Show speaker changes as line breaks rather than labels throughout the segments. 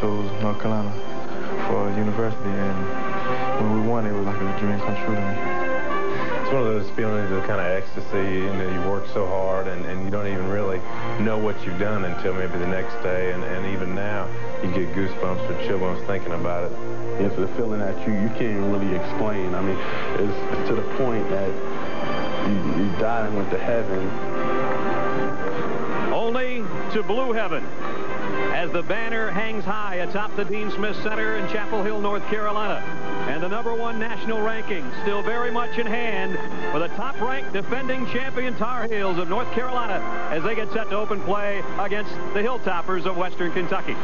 chose North Carolina for university, and when we won, it was like a dream come true to me.
It's one of those feelings of kind of ecstasy, you know, you work so hard and, and you don't even really know what you've done until maybe the next day, and, and even now you get goosebumps or chill bumps thinking about it.
It's a feeling that you, you can't even really explain. I mean, it's, it's to the point that you, you die and went to heaven.
Only to blue heaven as the banner hangs high atop the Dean Smith Center in Chapel Hill, North Carolina. And the number one national ranking still very much in hand for the top-ranked defending champion Tar Heels of North Carolina as they get set to open play against the Hilltoppers of Western Kentucky.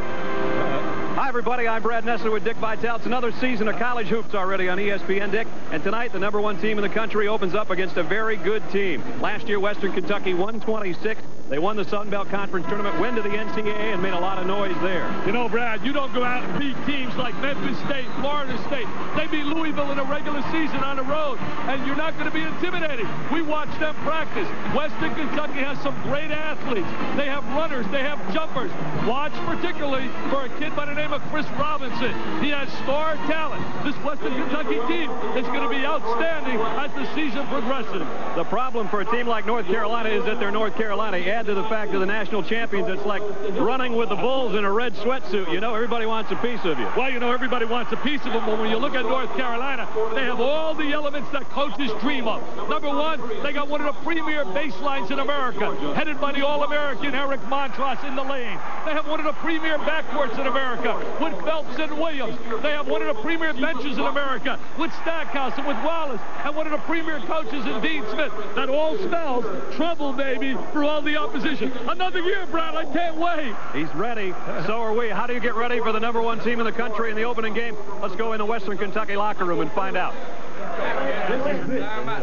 Hi, everybody. I'm Brad Nessler with Dick Vitale. It's another season of college hoops already on ESPN, Dick. And tonight, the number one team in the country opens up against a very good team. Last year, Western Kentucky 126. They won the Sun Belt Conference Tournament, went to the NCAA, and made a lot of noise there.
You know, Brad, you don't go out and beat teams like Memphis State, Florida State. They beat Louisville in a regular season on the road, and you're not going to be intimidated. We watched them practice. Western Kentucky has some great athletes. They have runners. They have jumpers. Watch particularly for a kid by the name of Chris Robinson. He has star talent. This Western Kentucky team is going to be outstanding as the season progresses.
The problem for a team like North Carolina is that they're North Carolina. Add to the fact of the national champions, it's like running with the Bulls in a red sweatsuit. You know, everybody wants a piece of you.
Well, you know, everybody wants a piece of them, but when you look at North Carolina, they have all the elements that coaches dream of. Number one, they got one of the premier baselines in America, headed by the All-American Eric Montross in the lane. They have one of the premier backcourts in America with Phelps and Williams. They have one of the premier benches in America with Stackhouse and with Wallace, and one of the premier coaches in Dean Smith. That all spells trouble, baby, for all the opposition. Another year, Brad. I can't wait.
He's ready. So are we. How do you get ready for the number one team in the country in the opening game? Let's go in the Western Kentucky locker room and find out.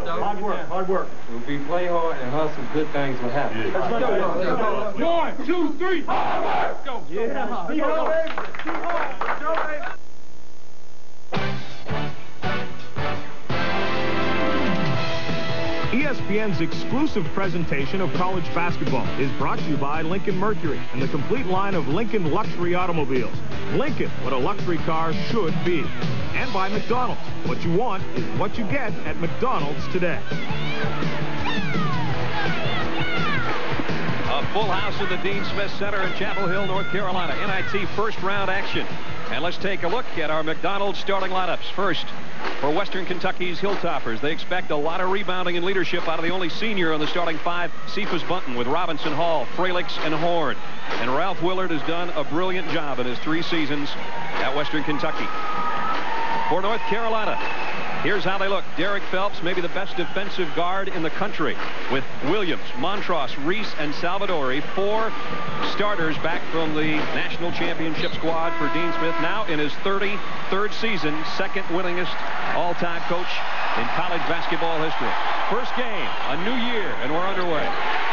Hard work, hard work.
If we play hard and hustle, good things will happen.
One, two, three. Go. Yeah. Be hard.
ESPN's exclusive presentation of college basketball is brought to you by Lincoln Mercury and the complete line of Lincoln luxury automobiles. Lincoln, what a luxury car should be. And by McDonald's. What you want is what you get at McDonald's today.
A full house in the Dean Smith Center in Chapel Hill, North Carolina. NIT first round action. And let's take a look at our McDonald's starting lineups. First, for Western Kentucky's Hilltoppers, they expect a lot of rebounding and leadership out of the only senior on the starting five, Cephas Bunton, with Robinson Hall, Fralix, and Horn. And Ralph Willard has done a brilliant job in his three seasons at Western Kentucky. For North Carolina, Here's how they look. Derek Phelps, maybe the best defensive guard in the country, with Williams, Montross, Reese, and Salvadori, four starters back from the national championship squad for Dean Smith, now in his 33rd season, second winningest all-time coach in college basketball history. First game, a new year, and we're underway.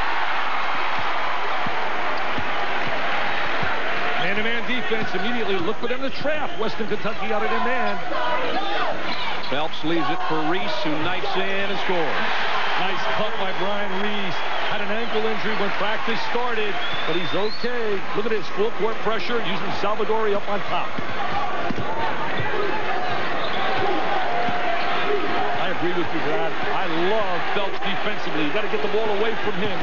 Defense immediately look for them to trap Western Kentucky out of their man.
Phelps leaves it for Reese, who knifes in and scores.
Nice cut by Brian Reese. Had an ankle injury when practice started, but he's okay. Look at his full court pressure using Salvadori up on top. I agree with you, Brad. I love Phelps defensively. You got to get the ball away from him.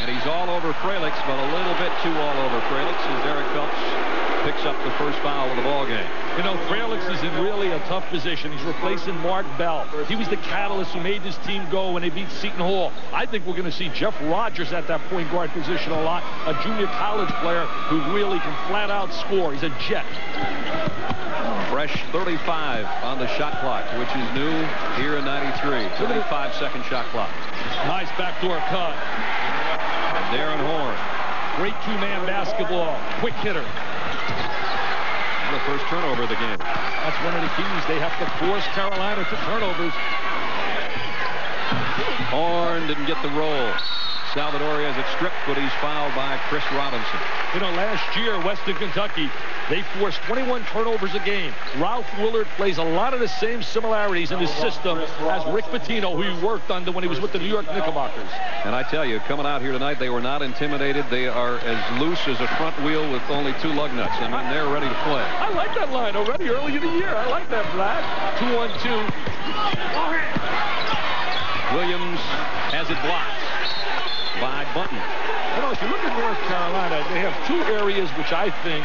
And he's all over Fralix, but a little bit too all over Fralix as Derek Phelps picks up the first foul of the ball game.
You know, Fralix is in really a tough position. He's replacing Mark Bell. He was the catalyst who made this team go when they beat Seton Hall. I think we're going to see Jeff Rogers at that point guard position a lot, a junior college player who really can flat out score. He's a jet.
Fresh 35 on the shot clock, which is new here in 93. 35-second shot clock.
Nice backdoor cut.
Darren Horn.
Great two-man basketball. Quick hitter.
The first turnover of the game.
That's one of the keys. They have to force Carolina to turnovers.
Horn didn't get the roll. Salvadori has it stripped, but he's fouled by Chris Robinson.
You know, last year, Western Kentucky, they forced 21 turnovers a game. Ralph Willard plays a lot of the same similarities in his system as Rick Pitino, who he worked under when he was with the New York Knickerbockers.
And I tell you, coming out here tonight, they were not intimidated. They are as loose as a front wheel with only two lug nuts. I mean, they're ready to play.
I like that line already early in the year. I like that, Brad. Two on two.
Oh, Williams has it blocked by Bunton.
You know, if you look at North Carolina, they have two areas which I think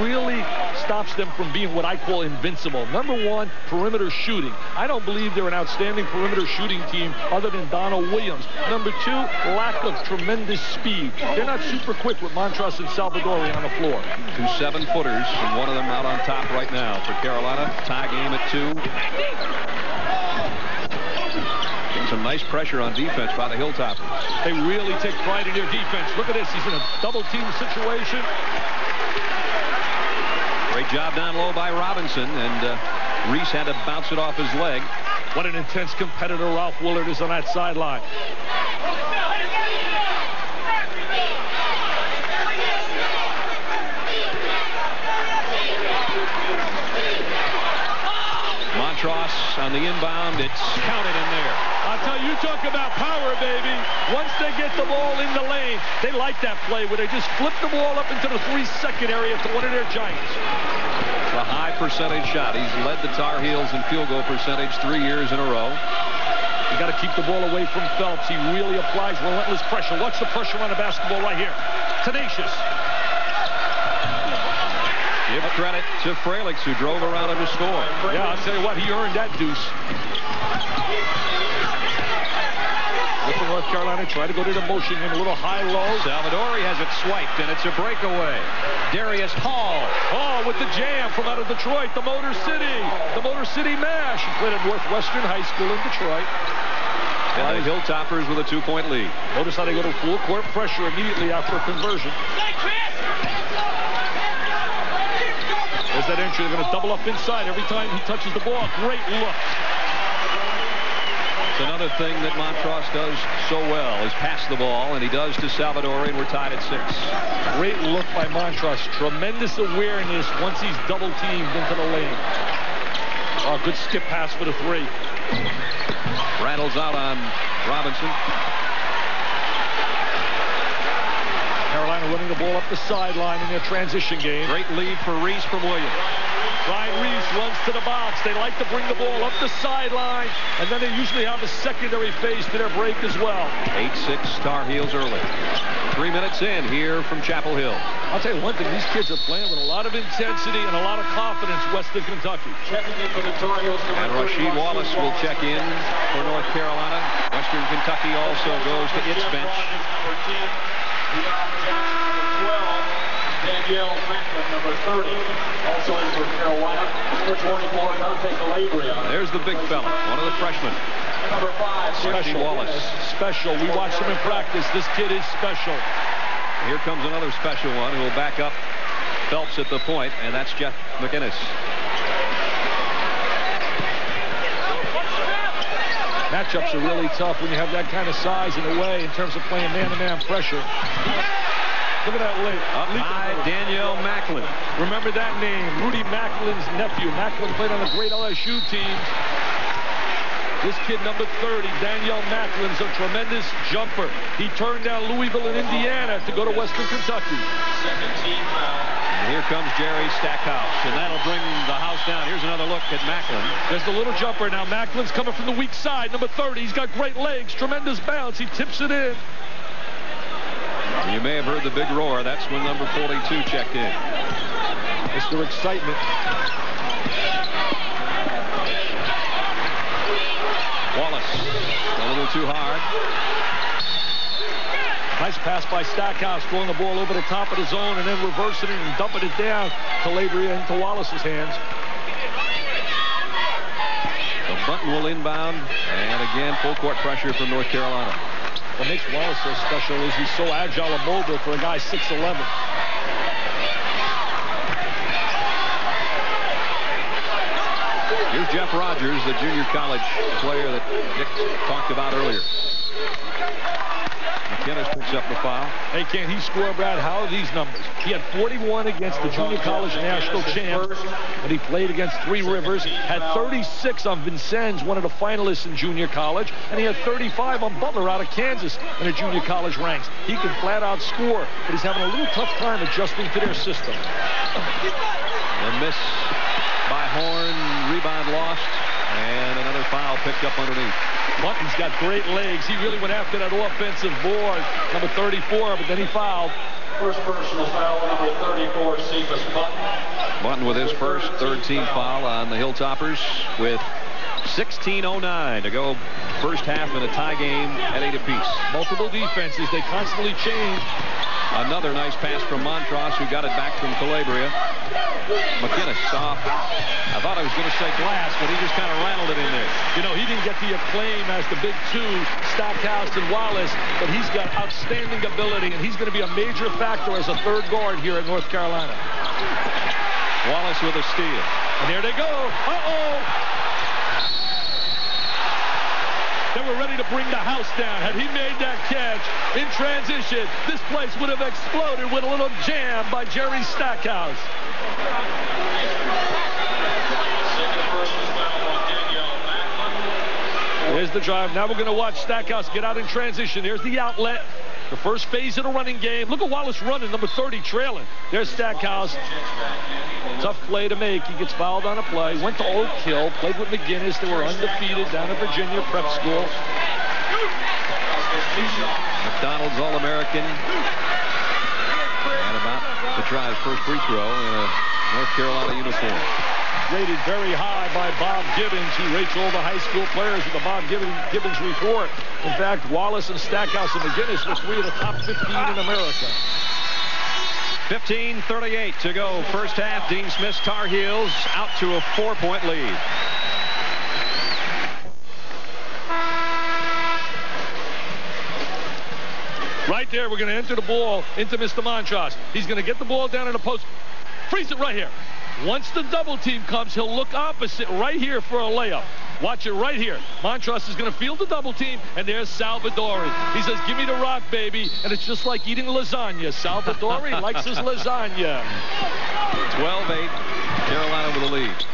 really stops them from being what I call invincible. Number one, perimeter shooting. I don't believe they're an outstanding perimeter shooting team other than Donald Williams. Number two, lack of tremendous speed. They're not super quick with Montross and Salvadori on the floor.
Two seven-footers, and one of them out on top right now for Carolina. Tie game at two. Some nice pressure on defense by the Hilltoppers.
They really take pride in their defense. Look at this. He's in a double team situation.
Great job down low by Robinson, and uh, Reese had to bounce it off his leg.
What an intense competitor Ralph Willard is on that sideline.
Montross on the inbound. It's counted in there.
I'll tell you, you talk about power, baby. Once they get the ball in the lane, they like that play where they just flip the ball up into the three-second area to one of their giants.
A high percentage shot. He's led the Tar Heels in field goal percentage three years in a row.
You got to keep the ball away from Phelps. He really applies relentless pressure. Watch the pressure on the basketball right here. Tenacious.
Give credit to Fralix, who drove around him to score.
Yeah, I'll tell you what, he earned that deuce. Look for North Carolina, try to go to the motion in a little high-low.
Salvadori has it swiped, and it's a breakaway. Darius Hall.
Hall with the jam from out of Detroit, the Motor City. The Motor City Mash. He played at Northwestern High School in Detroit.
And the Hilltoppers with a two-point lead.
Notice how they go to full court pressure immediately after a conversion. There's that entry. They're going to double up inside every time he touches the ball. Great look.
It's another thing that Montross does so well is pass the ball, and he does to Salvadori, and we're tied at six.
Great look by Montross. Tremendous awareness once he's double teamed into the lane. Oh, good skip pass for the three.
Rattles out on Robinson.
Carolina running the ball up the sideline in their transition game.
Great lead for Reese from Williams.
Brian Reese runs to the box. They like to bring the ball up the sideline, and then they usually have a secondary phase to their break as well.
8-6 Tar Heels early. Three minutes in here from Chapel Hill.
I'll tell you one thing, these kids are playing with a lot of intensity and a lot of confidence, Western Kentucky.
And Rasheed Wallace will check in for North Carolina. Western Kentucky also goes to its bench.
Danielle Franklin, number 30. Also in for Carolina, number 24, Dante Calabria.
There's the big fella, one of the freshmen.
Number 5,
Special Wallace.
Special. We watched him in practice. This kid is special.
Here comes another special one who will back up Phelps at the point, and that's Jeff McInnis.
Matchups are really tough when you have that kind of size in the way in terms of playing man-to-man -man pressure. Look at that late.
Up high, Danielle Macklin.
Remember that name, Rudy Macklin's nephew. Macklin played on the great LSU team. This kid, number 30, Danielle Macklin's a tremendous jumper. He turned down Louisville and Indiana to go to Western Kentucky.
And here comes Jerry Stackhouse, and that'll bring the house down. Here's another look at Macklin.
There's the little jumper. Now Macklin's coming from the weak side, number 30. He's got great legs, tremendous bounce. He tips it in.
You may have heard the big roar. That's when number 42 checked in.
Mr. Excitement.
Wallace, a little too hard.
Nice pass by Stackhouse, throwing the ball over the top of the zone and then reversing it and dumping it down. Calabria into Wallace's hands.
The Bunton will inbound, and again, full court pressure from North Carolina.
What makes Wallace so special is he's so agile and mobile for a guy 6'11".
Here's Jeff Rogers, the junior college player that Dick talked about earlier. McInnis picks up the foul.
Hey, can he score, Brad? How are these numbers? He had 41 against the junior college national champs when he played against Three Rivers. Had 36 on Vincennes, one of the finalists in junior college. And he had 35 on Butler out of Kansas in the junior college ranks. He can flat out score, but he's having a little tough time adjusting to their system.
The miss by Horn. Rebound lost. And another foul picked up underneath.
Bunton's got great legs. He really went after that offensive board, number 34, but then he fouled.
First personal foul, number 34, Cephas Bunton.
Bunton with his first third team foul on the Hilltoppers with 16.09 to go first half in a tie game at eight apiece.
Multiple defenses. They constantly change.
Another nice pass from Montross, who got it back from Calabria. McInnis off. Uh, I thought I was going to say glass, but he just kind of rattled it in there.
You know, he didn't get the acclaim as the big two, Stackhouse and Wallace, but he's got outstanding ability, and he's going to be a major factor as a third guard here at North Carolina.
Wallace with a steal.
And there they go. Uh-oh. They were ready to bring the house down. Had he made that catch in transition, this place would have exploded with a little jam by Jerry Stackhouse. There's the drive. Now we're going to watch Stackhouse get out in transition. Here's the outlet. The first phase of the running game. Look at Wallace running, number 30 trailing. There's Stackhouse. Tough play to make. He gets fouled on a play. Went to Oak Hill. Played with McInnis. They were undefeated down at Virginia Prep School.
McDonald's All-American. And about to try his first free throw in a North Carolina uniform.
Rated very high by Bob Gibbons. He rates all the high school players with the Bob Gibbons, report. In fact, Wallace and Stackhouse and McInnis were three of the top 15 in America.
15:38 to go. First half. Dean Smith's Tar Heels out to a four-point lead.
Right there, we're going to enter the ball into Mr. Montross. He's going to get the ball down in the post. Freeze it right here. Once the double team comes, he'll look opposite right here for a layup. Watch it right here. Montross is going to field the double team, and there's Salvadori. He says, give me the rock, baby. And it's just like eating lasagna. Salvadori likes his lasagna.
12-8. Carolina with the lead.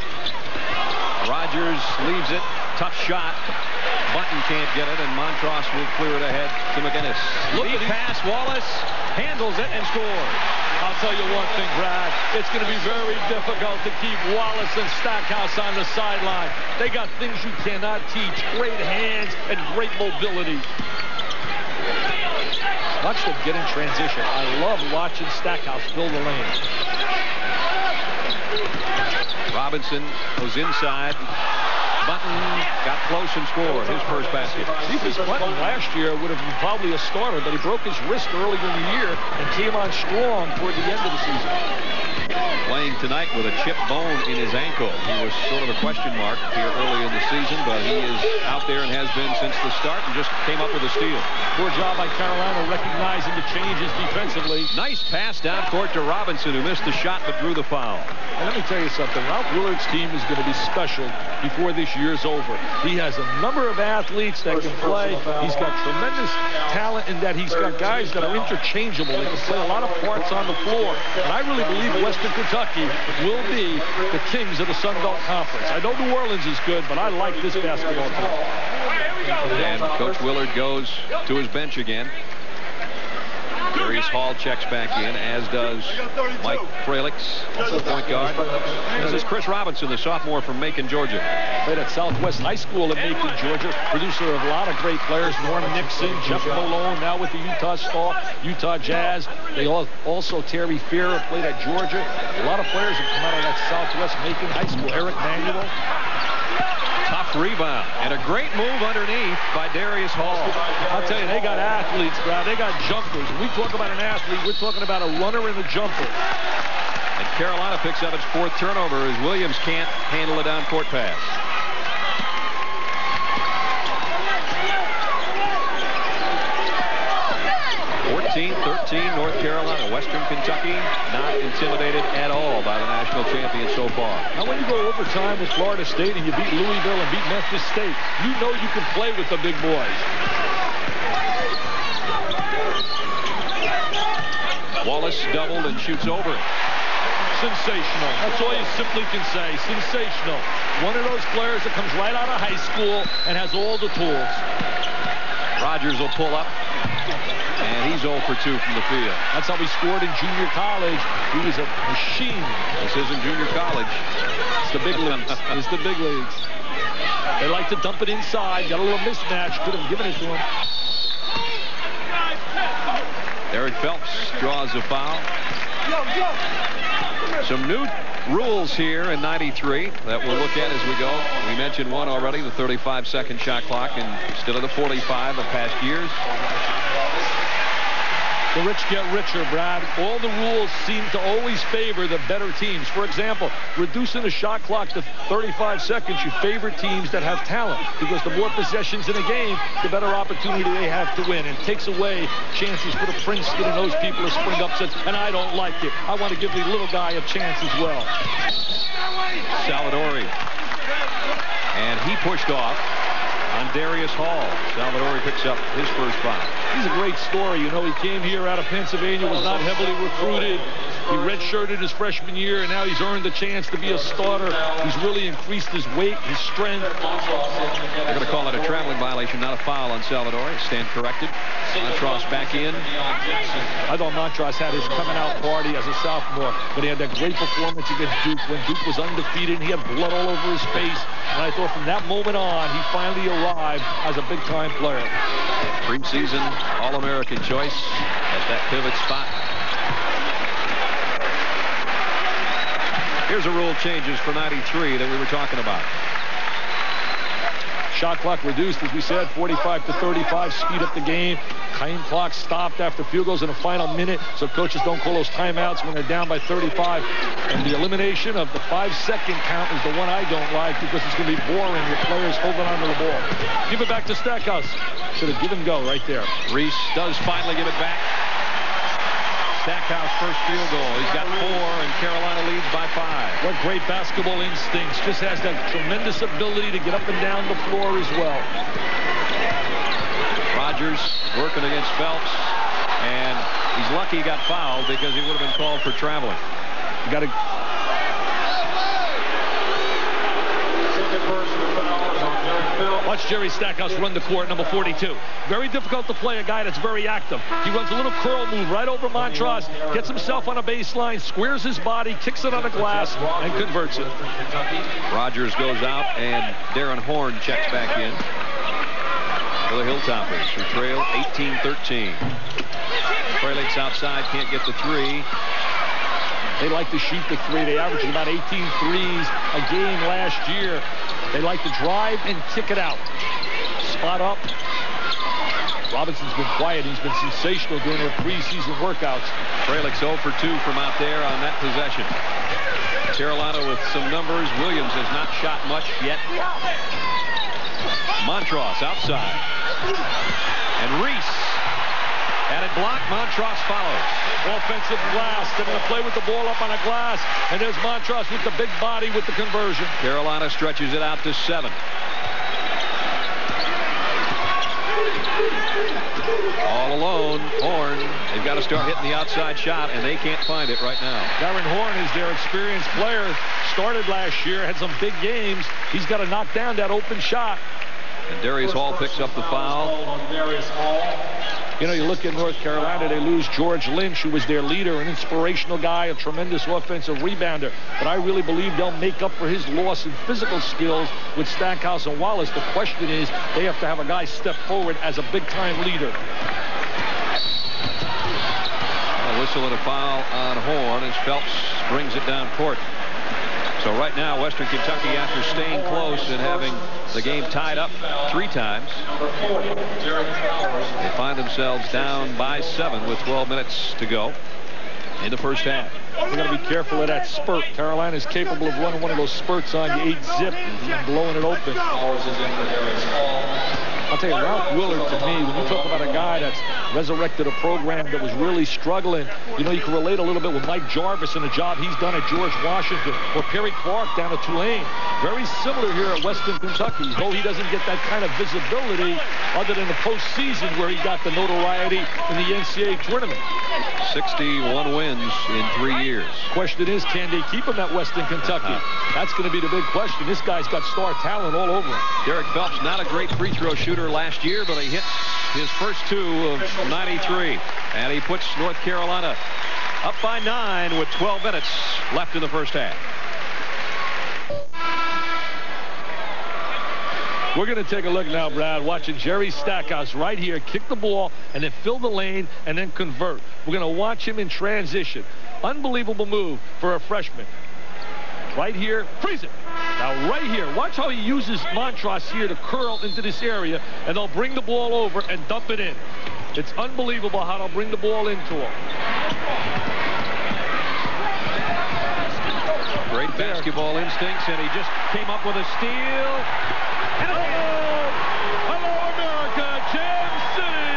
Rogers leaves it. Tough shot. Bunton can't get it, and Montross will clear it ahead to McInnis.
Look
Lead pass. Wallace handles it and scores.
I'll tell you one thing, Brad. It's going to be very difficult to keep Wallace and Stackhouse on the sideline. They got things you cannot teach. Great hands and great mobility. Watch them get in transition. I love watching Stackhouse fill the lane.
Robinson goes inside. Bunton got close and scored his first basket.
Cephas Bunton last year would have been probably a starter, but he broke his wrist earlier in the year and came on strong toward the end of the season.
Playing tonight with a chipped bone in his ankle. He was sort of a question mark here early in the season, but he is out there and has been since the start and just came up with a steal.
Poor job by Carolina recognizing the changes defensively.
Nice pass down court to Robinson, who missed the shot but drew the foul.
And let me tell you something. Ralph Willard's team is going to be special before this year's over. He has a number of athletes that can play. He's got tremendous talent in that he's got guys that are interchangeable. They can play a lot of parts on the floor. And I really believe Western Kentucky will be the kings of the Sun Belt Conference. I know New Orleans is good, but I like this basketball team.
And Coach Willard goes to his bench again. Darius Hall checks back in, as does Mike Fralix, also point guard. This is Chris Robinson, the sophomore from Macon, Georgia.
Played at Southwest High School in Macon, Georgia. Producer of a lot of great players. Norm Nixon, Jeff Malone, now with the Utah Star, Utah Jazz. They all, also Terry Fair played at Georgia. A lot of players have come out of that Southwest Macon High School. Eric Manuel.
Rebound and a great move underneath by Darius Hall.
I'll tell you, they got athletes, Brad. They got jumpers. When we talk about an athlete, we're talking about a runner and a jumper.
And Carolina picks up its fourth turnover as Williams can't handle a down court pass. Fourteen, 13, North Carolina. Western Kentucky not intimidated at all by the national champion so far.
Now, when you go overtime with Florida State and you beat Louisville and beat Memphis State, you know you can play with the big boys.
Wallace doubled and shoots over it.
Sensational. That's all you simply can say. Sensational. One of those players that comes right out of high school and has all the tools.
Rogers will pull up. And he's 0 for 2 from the field.
That's how he scored in junior college. He was a machine.
This isn't junior college.
It's the big leagues. it's the big leagues. They like to dump it inside. Got a little mismatch. Could have given it to him.
Derek Phelps draws a foul. Some new rules here in 93 that we'll look at as we go. We mentioned one already, the 35-second shot clock instead of the 45 of past years.
The rich get richer, Brad. All the rules seem to always favor the better teams. For example, reducing the shot clock to 35 seconds, you favor teams that have talent because the more possessions in a game, the better opportunity they have to win and takes away chances for the Princeton and those people to spring upsets. And I don't like it. I want to give the little guy a chance as well.
Salvadori. And he pushed off Darius Hall. Salvadori picks up his first foul.
He's a great story. You know, he came here out of Pennsylvania, was not heavily recruited. He redshirted his freshman year, and now he's earned the chance to be a starter. He's really increased his weight, his strength.
They're going to call it a traveling violation, not a foul on Salvadori. Stand corrected. Montross back in.
I thought Montross had his coming out party as a sophomore, but he had that great performance against Duke when Duke was undefeated. And he had blood all over his face. And I thought from that moment on, he finally arrived as a big-time player.
Preseason All-American choice at that pivot spot. Here's a rule changes for 93 that we were talking about.
Shot clock reduced, as we said, 45 to 35. Speed up the game. Time clock stopped after field goals in the final minute, so coaches don't call those timeouts when they're down by 35. And the elimination of the five-second count is the one I don't like because it's going to be boring with players holding on to the ball. Give it back to Stackhouse. Should have given go right there.
Reese does finally give it back. Stackhouse first field goal. He's got four, and Carolina leads by five.
What great basketball instincts. Just has that tremendous ability to get up and down the floor as well.
Rogers working against Phelps, and he's lucky he got fouled because he would have been called for traveling.
You got to Watch Jerry Stackhouse run the court, number 42. Very difficult to play a guy that's very active. He runs a little curl move right over Montross, gets himself on a baseline, squares his body, kicks it on the glass, and converts it.
Rogers goes out, and Darren Horn checks back in for the Hilltoppers, who trail 18-13. Fralix outside, can't get the three.
They like to shoot the three. They averaged about 18 threes a game last year. They like to drive and kick it out. Spot up. Robinson's been quiet. He's been sensational during their preseason workouts.
Fralix 0 for 2 from out there on that possession. Carolina with some numbers. Williams has not shot much yet. Montross outside. And Reese had it blocked. Montross follows.
Offensive glass. They're going to play with the ball up on a glass. And there's Montross with the big body with the conversion.
Carolina stretches it out to seven. All alone, Horn. They've got to start hitting the outside shot, and they can't find it right now.
Darren Horn is their experienced player. Started last year, had some big games. He's got to knock down that open shot.
And Darius Hall picks up the foul.
You know, you look at North Carolina, they lose George Lynch, who was their leader, an inspirational guy, a tremendous offensive rebounder. But I really believe they'll make up for his loss in physical skills with Stackhouse and Wallace. The question is, they have to have a guy step forward as a big-time leader.
A whistle and a foul on Horn as Phelps brings it down court. So right now, Western Kentucky, after staying close and having the game tied up three times, they find themselves down by seven with 12 minutes to go in the first half.
We got to be careful of that spurt. Carolina is capable of running one of those spurts on you, eight zip, and blowing it open. I'll tell you, Ralph Willard, to me, when you talk about a guy that's resurrected a program that was really struggling, you know, you can relate a little bit with Mike Jarvis and the job he's done at George Washington or Perry Clark down at Tulane. Very similar here at Western Kentucky, though he doesn't get that kind of visibility other than the postseason where he got the notoriety in the NCAA tournament.
61 wins in three years.
Question is, can they keep him at Western Kentucky? Uh-huh. That's going to be the big question. This guy's got star talent all over him.
Derek Phelps, not a great free throw shooter last year, but he hit his first two of 93. And he puts North Carolina up by nine with 12 minutes left in the first half.
We're going to take a look now, Brad, watching Jerry Stackhouse right here kick the ball and then fill the lane and then convert. We're going to watch him in transition. Unbelievable move for a freshman. Right here, freeze it. Now right here, watch how he uses Montross here to curl into this area, and they'll bring the ball over and dump it in. It's unbelievable how they'll bring the ball into him.
Great basketball instincts, and he just came up with a steal.
Hello, hello America, Jam City.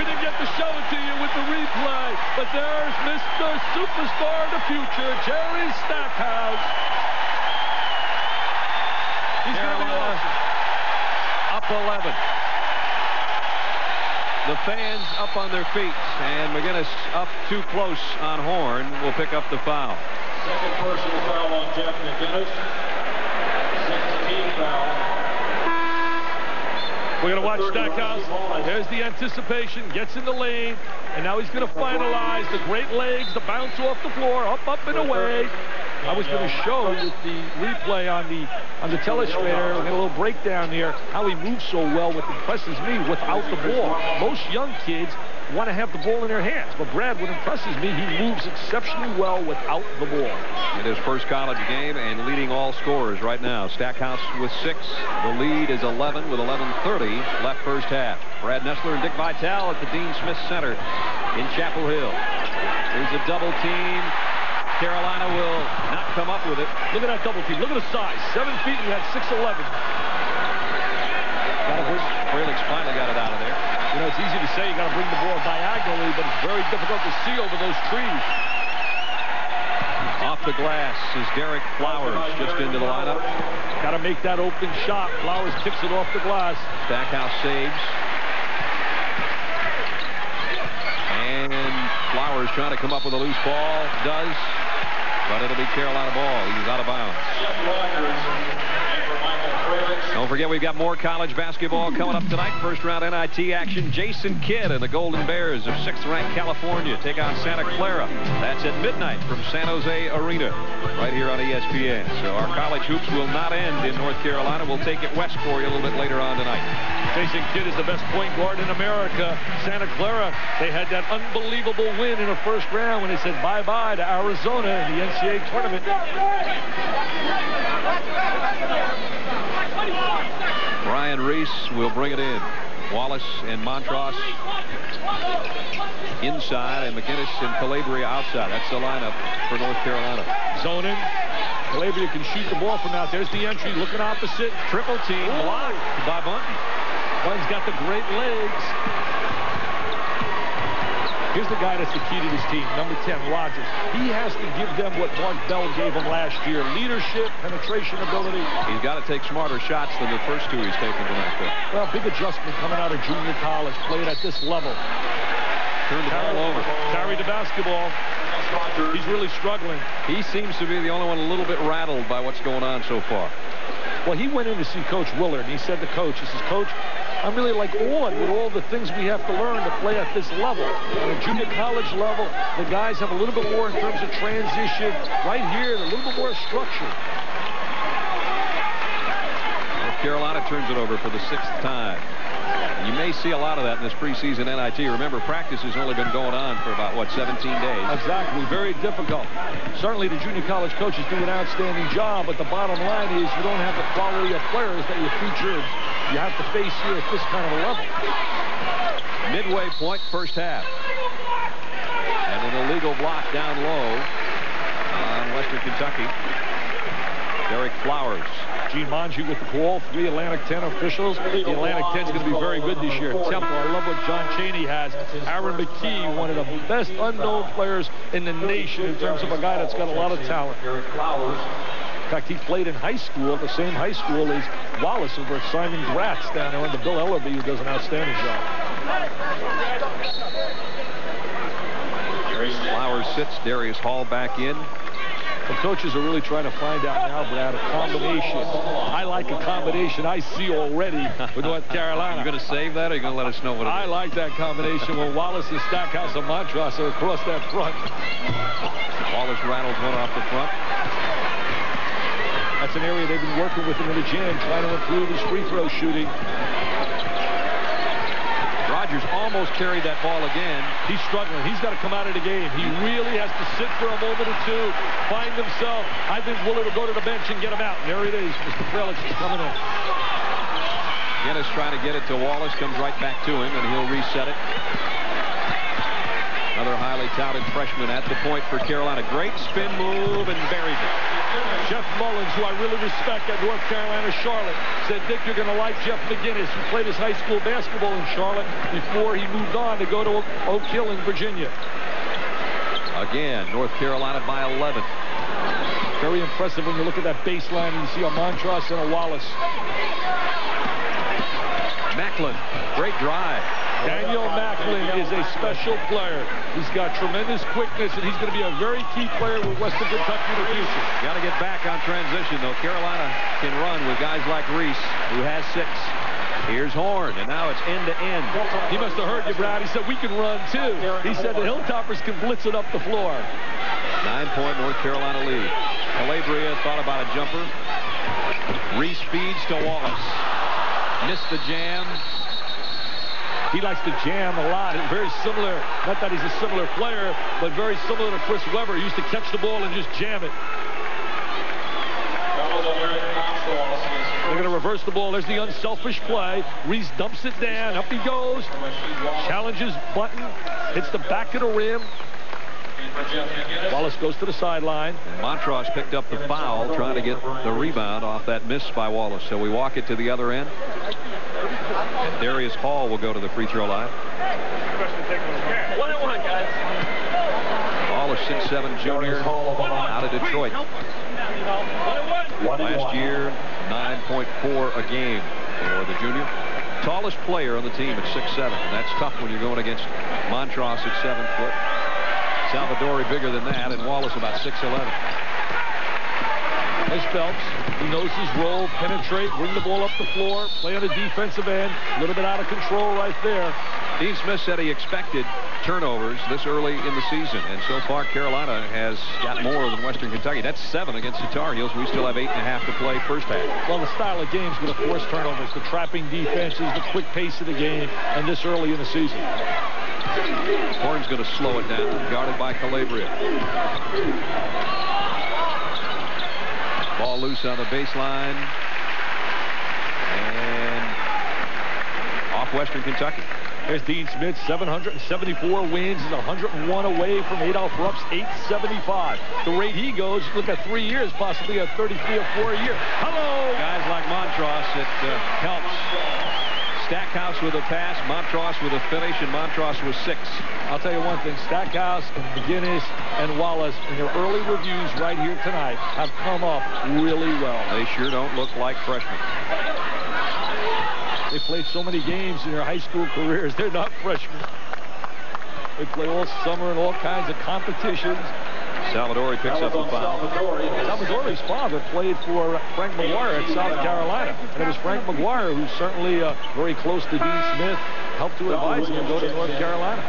We didn't get to show it to you with the replay, but there's Mr. Superstar of the future, Jerry Stackhouse. He's going to be awesome.
Up 11. The fans up on their feet, and McInnis up too close on Horn will pick up the foul.
Second personal foul on Jeff McInnis. 16 foul.
We're going to watch Stackhouse. There's the anticipation. Gets in the lane. And now he's going to finalize the great legs, the bounce off the floor, up, up, and away. I was going to show with the replay on the on the telestrator, get a little breakdown here, how he moves so well, what impresses me without the ball. Most young kids want to have the ball in their hands, but Brad, what impresses me, he moves exceptionally well without the ball.
In his first college game and leading all scorers right now. Stackhouse with six. The lead is 11 with 11.30 left first half. Brad Nessler and Dick Vitale at the Dean Smith Center in Chapel Hill. There's a double team. Carolina will come up with it.
Look at that double team. Look at the size. Seven feet, and you had 6'11".
Fralix finally got it out of there.
You know, it's easy to say you got to bring the ball diagonally, but it's very difficult to see over those trees.
Off the glass is Derek Flowers just into the lineup.
Got to make that open shot. Flowers kicks it off the glass.
Stackhouse saves. And Flowers trying to come up with a loose ball. Does. But it'll be Carolina ball. He's out of bounds. Don't forget, we've got more college basketball coming up tonight. First round NIT action. Jason Kidd and the Golden Bears of 6th-ranked California take on Santa Clara. That's at midnight from San Jose Arena, right here on ESPN. So our college hoops will not end in North Carolina. We'll take it west for you a little bit later on tonight.
Jason Kidd is the best point guard in America. Santa Clara, they had that unbelievable win in the first round when they said bye-bye to Arizona in the NCAA tournament.
Brian Reese will bring it in. Wallace and Montross inside, and McInnis and Calabria outside. That's the lineup for North Carolina.
Zoning. Calabria can shoot the ball from out. There's the entry, looking opposite.
Triple team blocked by Bunton.
Bunton's got the great legs. Here's the guy that's the key to this team, number 10, Rogers. He has to give them what Mark Bell gave them last year, leadership, penetration ability.
He's got to take smarter shots than the first two he's taken tonight. Though.
Well, big adjustment coming out of junior college, played at this level.
Turned the ball over.
Carried the basketball. He's really struggling.
He seems to be the only one a little bit rattled by what's going on so far.
Well, he went in to see Coach Willard, and he said to Coach, he says, Coach, I'm really like awed with all the things we have to learn to play at this level. At a junior college level, the guys have a little bit more in terms of transition. Right here, a little bit more structure.
Carolina turns it over for the sixth time. You may see a lot of that in this preseason NIT. Remember, practice has only been going on for about, what, 17 days?
Exactly. Very difficult. Certainly the junior college coaches do an outstanding job, but the bottom line is you don't have the quality of players that you featured you have to face here at this kind of a level.
Midway point, first half. And an illegal block down low on Western Kentucky. Derek Flowers.
Gene Monje with the call. Three Atlantic 10 officials. The Atlantic 10 is going to be very good this year. Temple, I love what John Chaney has. Aaron McKie, one of the best unknown players in the nation in terms of a guy that's got a lot of talent. Derek Flowers. In fact, he played in high school, at the same high school as Wallace over Simon Gratz down there under Bill Ellerbee, who does an outstanding job.
Flowers sits, Darius Hall back in.
The coaches are really trying to find out now, Brad, a combination. I like a combination I see already with North Carolina.
You're going to save that, or you going to let us know what it
I
is?
like that combination when Wallace and Stackhouse and Montross are across that front.
Wallace rattles one off the front.
That's an area they've been working with him in the gym, trying to improve his free throw shooting.
Rogers almost carried that ball again.
He's struggling. He's got to come out of the game. He really has to sit for a moment or two, find himself. I think Willard will go to the bench and get him out. And there it is. Mr. Frelick is coming in.
McInnis trying to get it to Wallace, comes right back to him, and he'll reset it. Another highly touted freshman at the point for Carolina. Great spin move and buried it.
Jeff Mullins, who I really respect at North Carolina Charlotte, said, Dick, you're going to like Jeff McInnis, who played his high school basketball in Charlotte before he moved on to go to Oak Hill in Virginia.
Again, North Carolina by 11.
Very impressive when you look at that baseline and you see a Montross and a Wallace.
Macklin, great drive.
Daniel Macklin is a special player. He's got tremendous quickness, and he's going to be a very key player with Western Kentucky in the future.
Got to get back on transition, though. Carolina can run with guys like Reese, who has six. Here's Horn, and now it's end to end.
He must have heard you, Brad. He said we can run too. He said the Hilltoppers can blitz it up the floor.
Nine-point North Carolina lead. Calabria thought about a jumper. Reese feeds to Wallace. Missed the jam.
He likes to jam a lot. It's very similar, not that he's a similar player, but very similar to Chris Webber. He used to catch the ball and just jam it. They're going to reverse the ball. There's the unselfish play. Reese dumps it down. Up he goes. Challenges Bunton. Hits the back of the rim. Wallace goes to the sideline.
And Montross picked up the foul, trying to get the rebound off that miss by Wallace. So we walk it to the other end. And Darius Hall will go to the free throw line.
One and one, guys.
Hall, a 6'7 junior out of Detroit. Last year, 9.4 a game for the junior. Tallest player on the team at 6'7. And that's tough when you're going against Montross at 7 foot. Salvadori bigger than that, and Wallace about 6'11.
There's Phelps. He knows his role. Penetrate, bring the ball up the floor, play on the defensive end. A little bit out of control right there.
Dean Smith said he expected turnovers this early in the season, and so far Carolina has got more than Western Kentucky. That's seven against the Tar Heels. We still have eight and a half to play first half.
Well, the style of games with the forced turnovers, the trapping defenses, the quick pace of the game, and this early in the season.
Horn's going to slow it down, guarded by Calabria. Ball loose on the baseline. And off Western Kentucky.
There's Dean Smith, 774 wins, is 101 away from Adolph Rupp's 875. The rate he goes, look at three years, possibly a 33 or 4 a year. Hello!
Guys like Montross, it uh, helps. Stackhouse with a pass, Montross with a finish, and Montross was six.
I'll tell you one thing, Stackhouse and McInnis and Wallace in their early reviews right here tonight have come up really well.
They sure don't look like freshmen.
They played so many games in their high school careers. They're not freshmen. They play all summer in all kinds of competitions.
Salvadori picks up the foul.
Salvadori's father played for Frank McGuire at South Carolina. And it was Frank McGuire who's certainly uh, very close to Dean Smith, helped to advise him to go to North Carolina.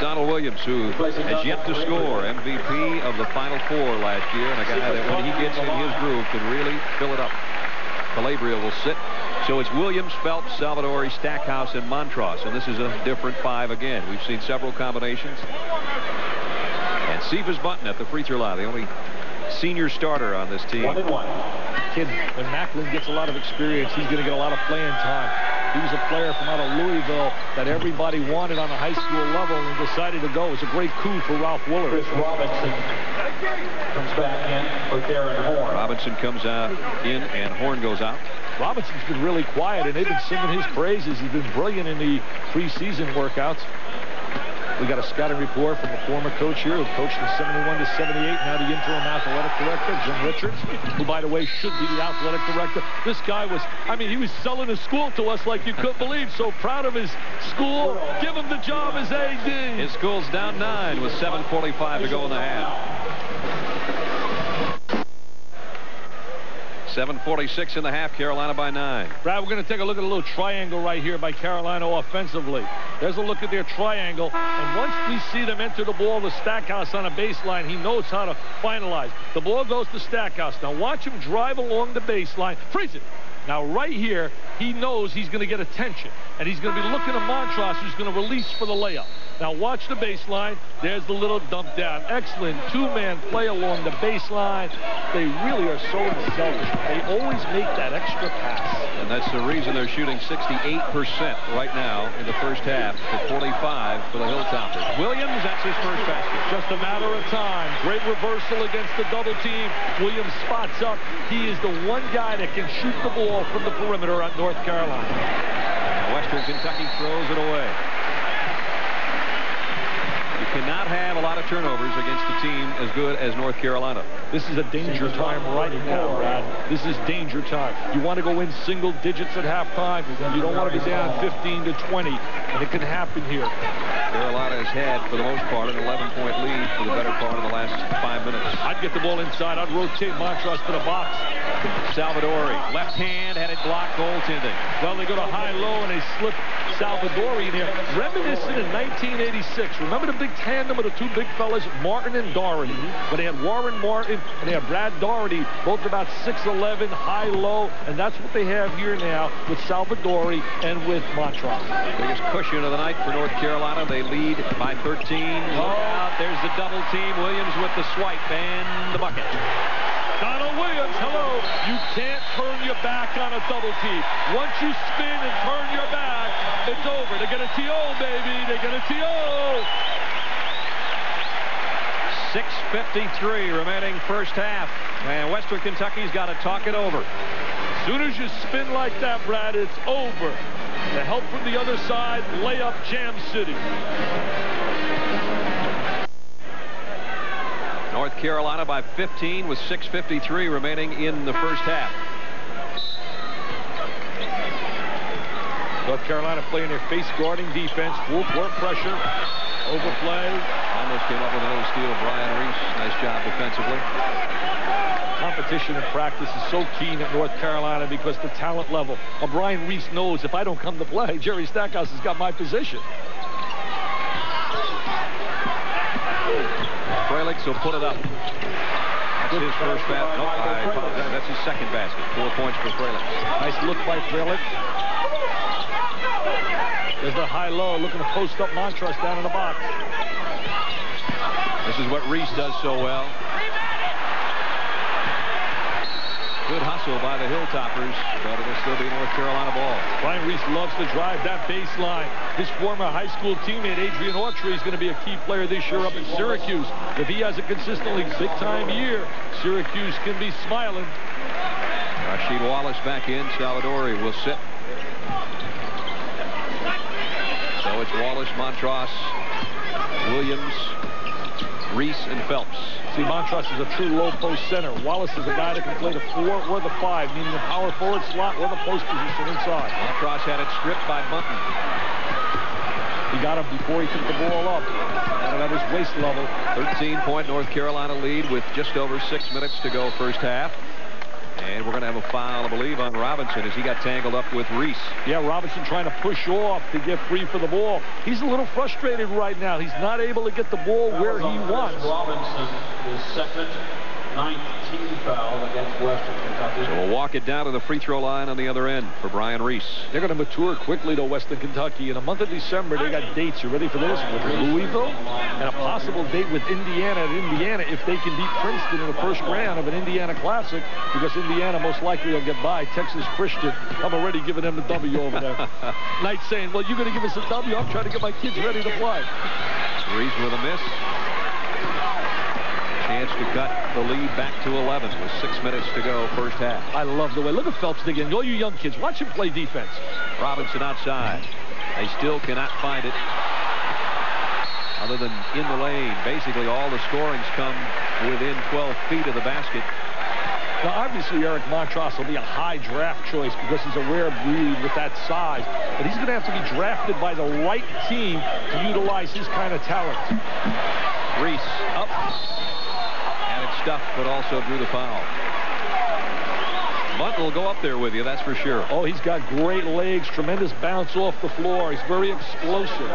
Donald Williams, who has yet to score, MVP of the Final Four last year, and a guy that when he gets in his groove can really fill it up. Calabria will sit. So it's Williams, Phelps, Salvadori, Stackhouse, and Montross. And this is a different five again. We've seen several combinations. And Cephas Bunton at the free throw line, the only senior starter on this team.
One and one.
Kid, when Macklin gets a lot of experience, he's going to get a lot of playing time. He was a player from out of Louisville that everybody wanted on a high school level and decided to go. It was a great coup for Ralph Willard.
Chris Robinson comes back in for Darren Horn.
Robinson comes out in, and Horn goes out.
Robinson's been really quiet, and they've been singing his praises. He's been brilliant in the preseason workouts. We got a scouting report from the former coach here who coached in 71 to 78, now the interim athletic director, Jim Richards, who, by the way, should be the athletic director. This guy was, I mean, he was selling his school to us like you couldn't believe. So proud of his school. Give him the job as AD.
His school's down nine with 7.45 to go in the half. 7.46 in the half, Carolina by nine.
Brad, we're going to take a look at a little triangle right here by Carolina offensively. There's a look at their triangle, and once we see them enter the ball to Stackhouse on a baseline, he knows how to finalize. The ball goes to Stackhouse. Now watch him drive along the baseline. Freeze it. Now, right here, he knows he's going to get attention, and he's going to be looking at Montross, who's going to release for the layup. Now, watch the baseline. There's the little dump down. Excellent two-man play along the baseline. They really are so unselfish. They always make that extra pass.
And that's the reason they're shooting 68% right now in the first half to 45 for the Hilltoppers. Williams, that's his first basket.
Just a matter of time. Great reversal against the double team. Williams spots up. He is the one guy that can shoot the ball from the perimeter at North Carolina.
Western Kentucky throws it away. You cannot have a lot of turnovers against a team as good as North Carolina.
This is a danger time right now, Brad. This is danger time. You want to go in single digits at halftime. You don't want to be down 15 to 20, and it can happen here.
Carolina has had, for the most part, an 11-point lead for the better part of the last five minutes.
I'd get the ball inside. I'd rotate Montross to the box.
Salvadori, left hand, had it blocked, goaltending.
Well, they go to high-low, and they slip Salvadori in here. Reminiscent in 1986. Remember the big tandem of the two big fellas, Martin and Daugherty? When they had Warren Martin and they had Brad Daugherty, both about 6'11", high-low, and that's what they have here now with Salvadori and with Montross.
Biggest cushion of the night for North Carolina. They lead by 13. Look out. There's the double team. Williams with the swipe and the bucket.
Donald Williams, hello. You can't turn your back on a double team. Once you spin and turn your back, it's over. They get a TO, baby. They get a TO.
6.53 remaining first half. And Western Kentucky's got to talk it over.
As soon as you spin like that, Brad, it's over. The help from the other side, layup Jam City.
North Carolina by 15 with 6.53 remaining in the first half.
North Carolina playing their face guarding defense, full court pressure, overplay.
Almost came up with a little steal. Brian Reese, nice job defensively.
Competition in practice is so keen at North Carolina because the talent level. Well, Brian Reese knows if I don't come to play, Jerry Stackhouse has got my position.
Fralix will put it up. That's his first basket. Nope, I apologize. That's his second basket. Four points for Fralix.
Nice look by Fralix. There's the high-low looking to post up Montross down in the box.
This is what Reese does so well. Good hustle by the Hilltoppers, but it'll still be North Carolina ball.
Brian Reese loves to drive that baseline. His former high school teammate, Adrian Autry, is going to be a key player this year up in Syracuse. If he has a consistently big-time year, Syracuse can be smiling.
Rasheed Wallace back in. Salvadori will sit. So it's Wallace, Montross, Williams, Reese, and Phelps.
See, Montross is a true low post center. Wallace is a guy that can play the four or the five, meaning the power forward slot or the post position inside.
Montross had it stripped by Bunton.
He got him before he took the ball up. At his waist level.
13-point North Carolina lead with just over six minutes to go first half. And we're going to have a foul, I believe, on Robinson as he got tangled up with Reese.
Yeah, Robinson trying to push off to get free for the ball. He's a little frustrated right now. He's not able to get the ball where he wants.
Robinson is second. Ninth team foul against Western Kentucky.
So we'll walk it down to the free throw line on the other end for Brian Reese.
They're going to mature quickly to Western Kentucky. In a month of December, they got dates. You ready for this? With Louisville and a possible date with Indiana at Indiana if they can beat Princeton in the first round of an Indiana Classic because Indiana most likely will get by Texas Christian. I'm already giving them the W over there. Knight saying, well, you're going to give us a W. I'm trying to get my kids ready to play.
Reese with a miss. Chance to cut the lead back to 11 with six minutes to go first half.
I love the way. Look at Phelps digging. All you young kids, watch him play defense.
Robinson outside. They still cannot find it. Other than in the lane, basically all the scorings come within 12 feet of the basket.
Now, obviously, Eric Montross will be a high draft choice because he's a rare breed with that size. But he's going to have to be drafted by the right team to utilize his kind of talent.
Reese up. Stuffed, but also drew the foul. Bunt will go up there with you, that's for sure.
Oh, he's got great legs, tremendous bounce off the floor. He's very explosive.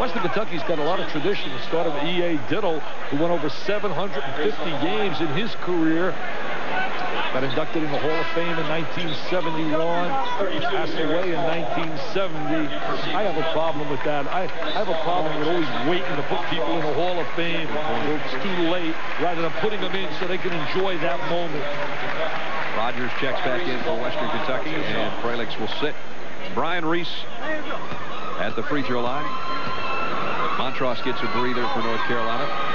Western Kentucky's got a lot of tradition. It started with E.A. Diddle, who went over 750 games in his career. Got inducted in the Hall of Fame in 1971. Passed away in 1970. I have a problem with that. I, I have a problem with always waiting to put people in the Hall of Fame until it's too late rather than putting them in so they can enjoy that moment.
Rogers checks back in for Western Kentucky, and Fralix will sit. Brian Reese at the free throw line. Montross gets a breather for North Carolina.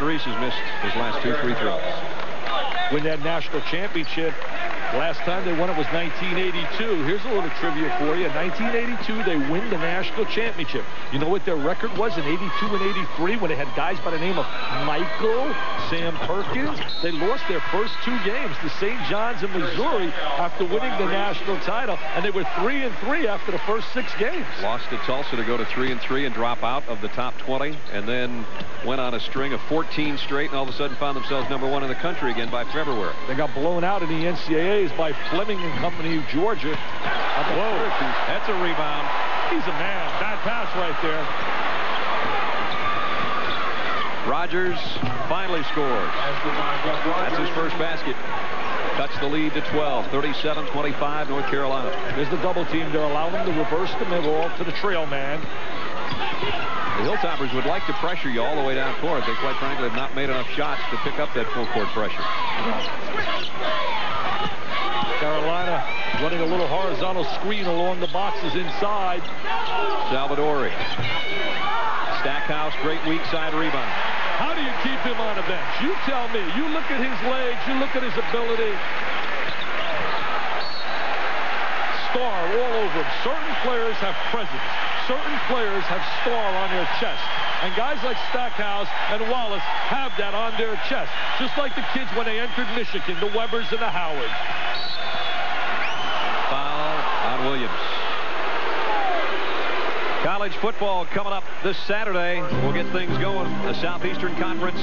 Reese has missed his last two free throws.
Win that national championship. Last time they won it was 1982. Here's a little trivia for you. In 1982, they win the national championship. You know what their record was in 82 and 83 when they had guys by the name of Michael, Sam Perkins? They lost their first two games to St. John's in Missouri after winning the national title, and they were 3 and 3 after the first six games.
Lost to Tulsa to go to 3 and 3 and drop out of the top 20, and then went on a string of 14 straight, and all of a sudden found themselves number one in the country again by February.
They got blown out in the NCAAs by Fleming and Company of Georgia.
Whoa, that's a rebound.
He's a man. Bad pass right there.
Rogers finally scores. That's his first basket. Cuts the lead to 12, 37-25, North Carolina.
There's the double team. to allow them to reverse the middle to the trail man.
The Hilltoppers would like to pressure you all the way down court. They quite frankly have not made enough shots to pick up that full court pressure.
Carolina running a little horizontal screen along the boxes inside.
Salvadori. Stackhouse, great weak side rebound.
How do you keep him on a bench? You tell me. You look at his legs. You look at his ability. Star all over him. Certain players have presence. Certain players have star on their chest. And guys like Stackhouse and Wallace have that on their chest. Just like the kids when they entered Michigan, the Webbers and the Howards.
Foul on Williams. College football coming up this Saturday. We'll get things going. The Southeastern Conference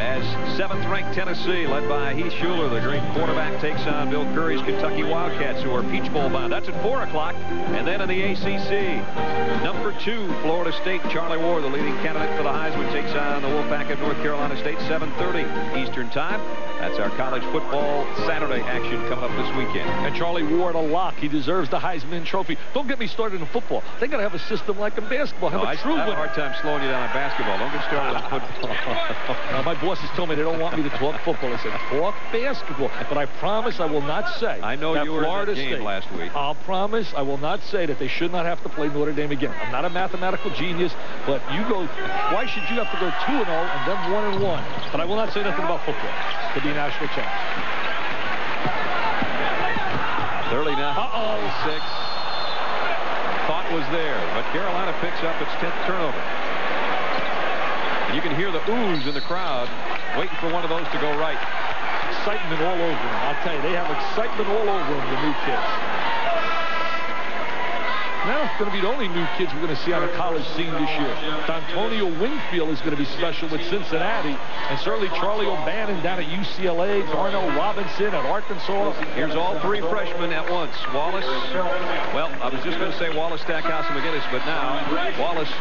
has seventh-ranked Tennessee, led by Heath Shuler, the great quarterback, takes on Bill Curry's Kentucky Wildcats, who are Peach Bowl bound. That's at 4 o'clock. And then in the ACC, number two, Florida State, Charlie Ward, the leading candidate for the Heisman, takes on the Wolfpack of North Carolina State, 7.30 Eastern Time. That's our college football Saturday action coming up this weekend.
And Charlie Ward, a lock. He deserves the Heisman Trophy. Don't get me started in football. They got to have a system like in basketball. Have
No,
a
I,
true
I have a hard time slowing you down on basketball. Don't get started on football.
Now, my bosses told me they don't want me to talk football. I said, talk basketball. But I promise I will not say
I know you were in
Florida
that game
State,
last week.
I'll promise I will not say that they should not have to play Notre Dame again. I'm not a mathematical genius, but you go, why should you have to go 2 and 0 and then 1 and 1? But I will not say nothing about football to be national champ.
30 now.
Uh-oh.
Six. Was there, but Carolina picks up its 10th turnover. And you can hear the oohs in the crowd waiting for one of those to go right.
Excitement all over them. I'll tell you, they have excitement all over them, the new kids. Now it's going to be the only new kids we're going to see on the college scene this year. Dontonio Wingfield is going to be special with Cincinnati, and certainly Charlie O'Bannon down at UCLA, Darnell Robinson at Arkansas.
Here's all three freshmen at once. Wallace, well, I was just going to say Wallace, Stackhouse, and McInnis, but now Wallace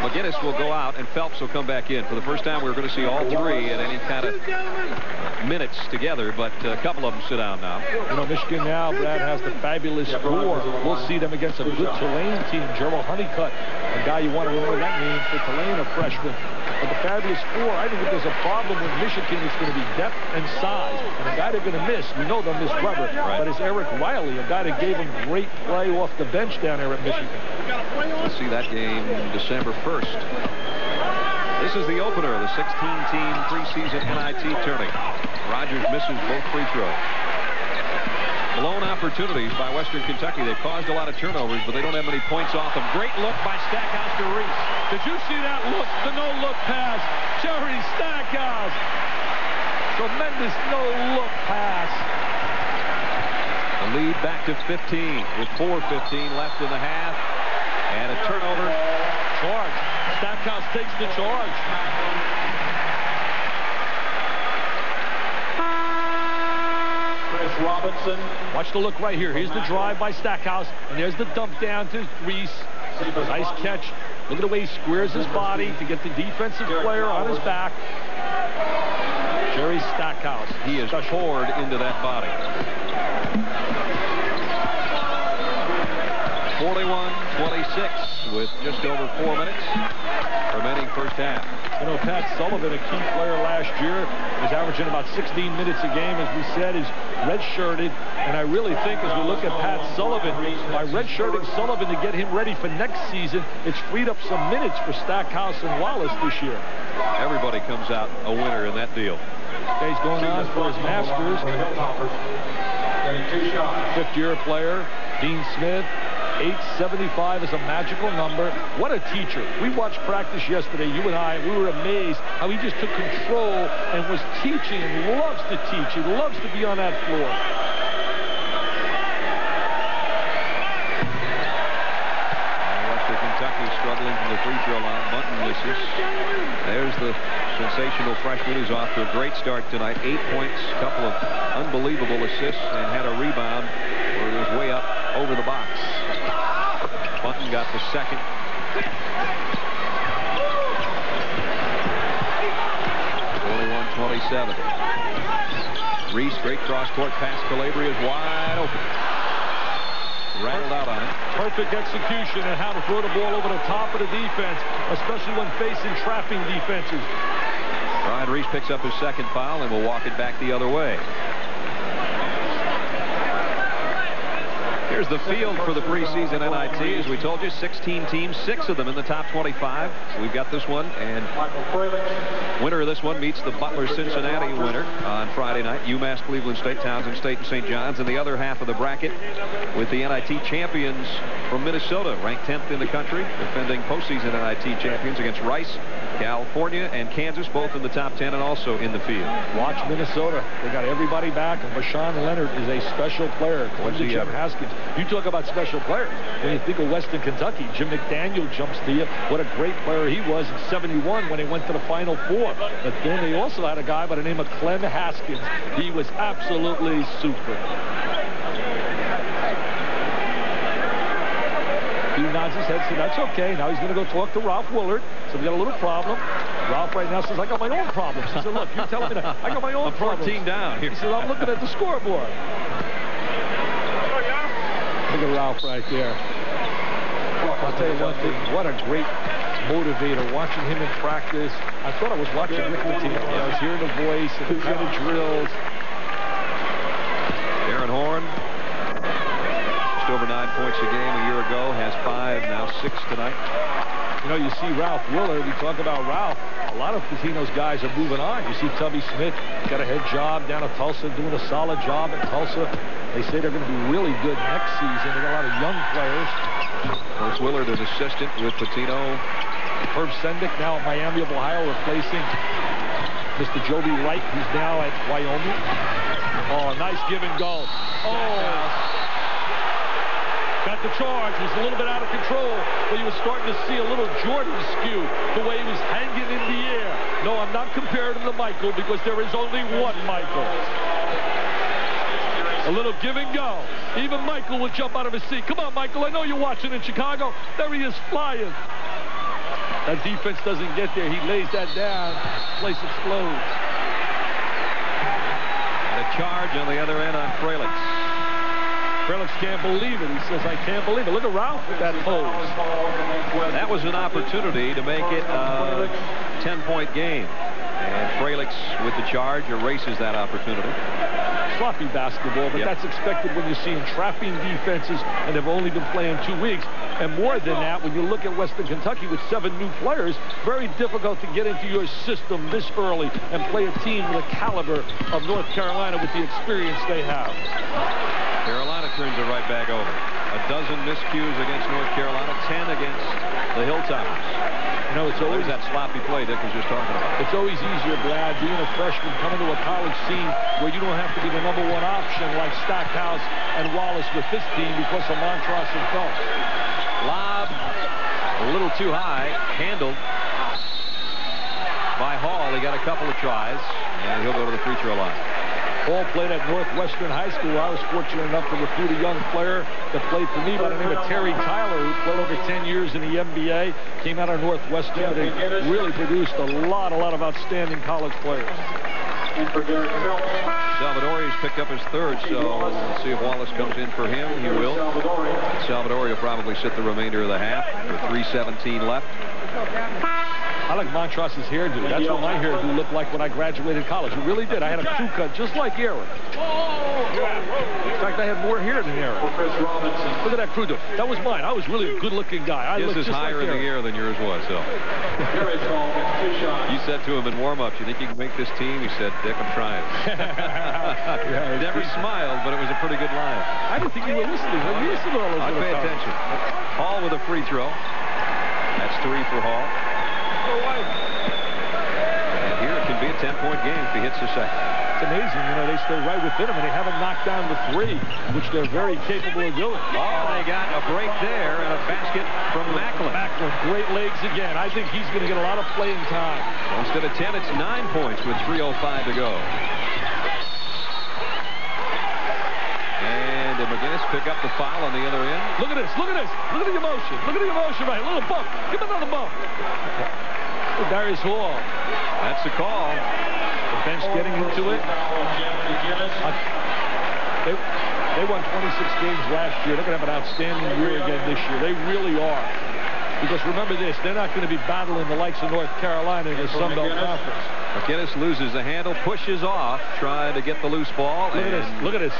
McInnis will go out, and Phelps will come back in. For the first time, we're going to see all three in any kind of minutes together, but a couple of them sit down now.
You know, Michigan now, Brad, has the fabulous four. We'll see them against a good Tulane team. Jerald Honeycutt, a guy you want to remember that name for Tulane, a freshman. But the fabulous four, I think if there's a problem with Michigan, it's going to be depth and size. And a guy they're going to miss, we know they'll miss Webber, right. but it's Eric Riley, a guy that gave him great play off the bench down there at Michigan.
Let's see that game December 1st. This is the opener of the 16-team preseason NIT tourney. Rogers misses both free throws. Blown opportunities by Western Kentucky. They've caused a lot of turnovers, but they don't have many points off them. Great look by Stackhouse to Reese.
Did you see that look? The no-look pass. Jerry Stackhouse. Tremendous no-look pass.
The lead back to 15 with 4.15 left in the half. And a turnover.
Charge. Stackhouse takes the charge.
Robinson.
Watch the look right here. Here's the drive by Stackhouse, and there's the dump down to Reese. Nice catch. Look at the way he squares his body to get the defensive player on his back. Jerry Stackhouse.
He is poured into that body. 41-26 with just over four minutes remaining first half.
You know, Pat Sullivan, a key player last year, is averaging about 16 minutes a game, as we said, is redshirted. And I really think as we look at Pat Sullivan, by redshirting Sullivan to get him ready for next season, it's freed up some minutes for Stackhouse and Wallace this year.
Everybody comes out a winner in that deal.
He's going on for his Masters. Fifth-year player, Dean Smith, 875 is a magical number. What a teacher. We watched practice yesterday, you and I, we were amazed how he just took control and was teaching and loves to teach. He loves to be on that floor.
Western Kentucky struggling from the free throw line. Bunton misses. There's the sensational freshman who's off to a great start tonight. Eight points, a couple of unbelievable assists, and had a rebound where he was way up over the box. Bunton got the second. 41-27. Reese, great cross-court pass. Calabria is wide open. Rattled out on it.
Perfect execution and how to throw the ball over the top of the defense, especially when facing trapping defenses.
Brian Reese picks up his second foul and will walk it back the other way. Here's the field for the preseason NIT. As we told you, 16 teams, six of them in the top 25. We've got this one, and winner of this one meets the Butler-Cincinnati winner on Friday night. UMass, Cleveland State, Towson State, and St. John's. In the other half of the bracket with the NIT champions from Minnesota, ranked 10th in the country, defending postseason NIT champions against Rice, California, and Kansas, both in the top 10 and also in the field.
Watch Minnesota. They got everybody back, and Voshon Lenard is a special player.
What's he
Haskins. You talk about special players. When you think of Western Kentucky, Jim McDaniel jumps to you. What a great player he was in 71 when he went to the Final Four. But then they also had a guy by the name of Clem Haskins. He was absolutely super. He nods his head, said, that's okay. Now he's going to go talk to Ralph Willard. So we got a little problem. Ralph right now says, I got my own problems. He said, look, you're telling me that. I got my own
I'm 14
problems.
down.
He said, I'm looking at the scoreboard. Look at Ralph right there. I'll tell you one thing, what a great motivator watching him in practice. I thought I was watching Rick Pitino. I was hearing the voice and the kind of drills.
Darrin Horn, just over nine points a game a year ago, has five, now six tonight.
You know, you see Ralph Willard. We talk about Ralph. A lot of Pitino's guys are moving on. You see Tubby Smith got a head job down at Tulsa, doing a solid job at Tulsa. They say they're going to be really good next season. They got a lot of young players.
Coach Willard, an assistant with Pitino.
Herb Sendek now at Miami of Ohio, replacing Mr. Joby Wright, who's now at Wyoming. Oh, nice give and go. Oh, got the charge. Was a little bit out of control, but you were starting to see a little Jordan skew, the way he was hanging in the air. No, I'm not comparing him to Michael because there is only one Michael. A little give and go. Even Michael will jump out of his seat. Come on, Michael. I know you're watching in Chicago. There he is flying. That defense doesn't get there. He lays that down. Place explodes.
And a charge on the other end on Fralix.
Fralix can't believe it. He says, I can't believe it. Look at Ralph with that pose.
That was an opportunity to make it a 10-point game. And Fralix, with the charge, erases that opportunity.
Sloppy basketball, but
Yep.
that's expected when you're seeing trapping defenses and they've only been playing two weeks. And more than that, when you look at Western Kentucky with seven new players, very difficult to get into your system this early and play a team with the caliber of North Carolina with the experience they have.
Turns it right back over. A dozen miscues against North Carolina, 10 against the Hilltoppers.
You know, it's always
that sloppy play Dick was just talking about.
It's always easier, Brad, being a freshman, coming to a college scene where you don't have to be the number one option like Stackhouse and Wallace with this team because of Montross and Phelps.
Lob, a little too high, handled by Hall. He got a couple of tries, and he'll go to the free throw line.
Hall played at Northwestern High School. I was fortunate enough to recruit a young player that played for me by the name of Terry Tyler, who played over 10 years in the NBA, came out of Northwestern, he really produced a lot, a lot of outstanding college players.
And Phelps,
Salvadori's picked up his third, so we'll see if Wallace comes in for him. He will.
Salvadori.
Salvadori will probably sit the remainder of the half with 3.17 left.
I like Montross's hairdo. That's what my hairdo looked like when I graduated college. It really did. I had a crew cut just like Eric. In fact, I had more hair than Eric.
For Chris Robinson.
Look at that crew cut. That was mine. I was really a good-looking guy. I
His is higher
like
in the air than yours was, so.
Terry Hall gets two shots.
You said to him in warm-up, you think you can make this team? He said, Dick, I'm trying.
Yeah,
Never smiled, but it was a pretty good line.
I didn't think you were listening. You listen to all those
I pay attention. Hall with a free throw. That's three for Hall. And here it can be a 10-point game if he hits the second.
It's amazing, you know, they stay right within them, and they haven't knocked down the three, which they're very capable of doing.
Oh, they got a break there and a basket from Macklin.
Macklin, great legs again. I think he's going to get a lot of playing time.
Instead of 10, it's 9 points with 3.05 to go. And did McInnis pick up the foul on the other end?
Look at this, look at this, look at the emotion, look at the emotion right, a little bump, give him another bump. Darius Hall,
That's the call.
the bench getting into it. They, they won 26 games last year. They're going to have an outstanding year again this year. They really are. Because remember this, they're not going to be battling the likes of North Carolina in the Sun Belt Conference.
McInnis loses the handle, pushes off, trying to get the loose ball.
Look at this, look at this.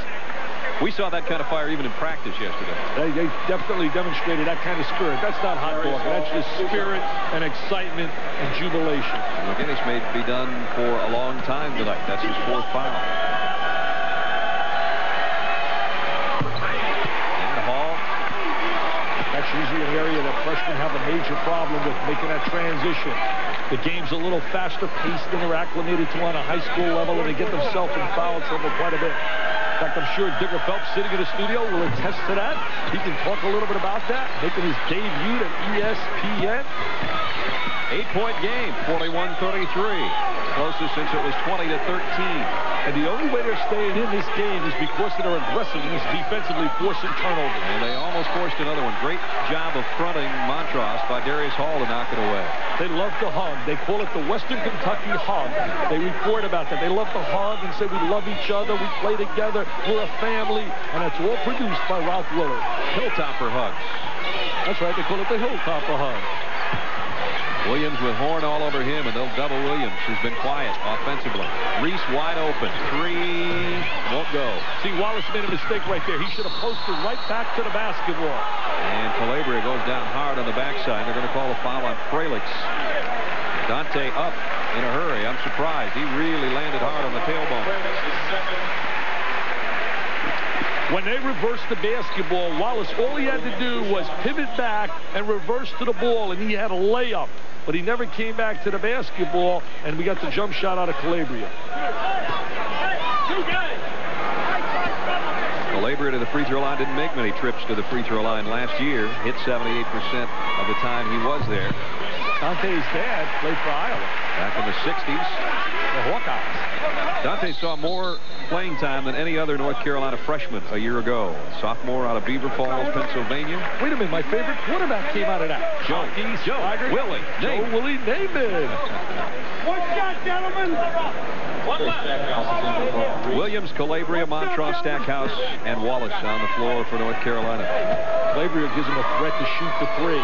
We saw that kind of fire even in practice yesterday.
They, they definitely demonstrated that kind of spirit. That's not hot dog. That's just spirit and excitement and jubilation.
McInnis may be done for a long time tonight. That's his fourth foul. And Hall
That's usually an area that freshmen have a major problem with, making that transition. The game's a little faster paced than they're acclimated to on a high school level, and they get themselves in foul trouble quite a bit. In fact, I'm sure Digger Phelps sitting in the studio will attest to that. He can talk a little bit about that, making his debut at ESPN.
Eight-point game, 41-33. Closest since it was 20 to 13.
And the only way they're staying in this game is because their aggressiveness defensively, forcing turnovers.
And they almost forced another one. Great job of fronting Montross by Darius Hall to knock it away.
They love to hug. They call it the Western Kentucky hug. They report about that. They love to hug and say we love each other, we play together, we're a family, and it's all produced by Ralph Willard.
Hilltopper hugs.
That's right, they call it the Hilltopper hug.
Williams with Horn all over him, and they'll double Williams, who's been quiet offensively. Reese wide open. Three won't go.
See, Wallace made a mistake right there. He should have posted right back to the basketball.
And Calabria goes down hard on the backside. They're going to call a foul on Fralix. Dante up in a hurry. I'm surprised. He really landed hard on the tailbone.
When they reversed the basketball, Wallace, all he had to do was pivot back and reverse to the ball, and he had a layup. But he never came back to the basketball, and we got the jump shot out of Calabria.
Calabria to the free throw line didn't make many trips to the free throw line last year. Hit 78% of the time he was there.
Dante's dad played for Iowa,
Back in the 60s.
the Hawkeyes.
Dante saw more playing time than any other North Carolina freshman a year ago. Sophomore out of Beaver Falls, Pennsylvania.
Wait a minute, my favorite quarterback came out of that.
Joe, Joe, Willie,
Joe
Nate.
Willie Namath.
One shot, gentlemen. One left.
Williams, Calabria, Montross, Stackhouse, and Wallace on the floor for North Carolina.
Calabria gives him a threat to shoot the three.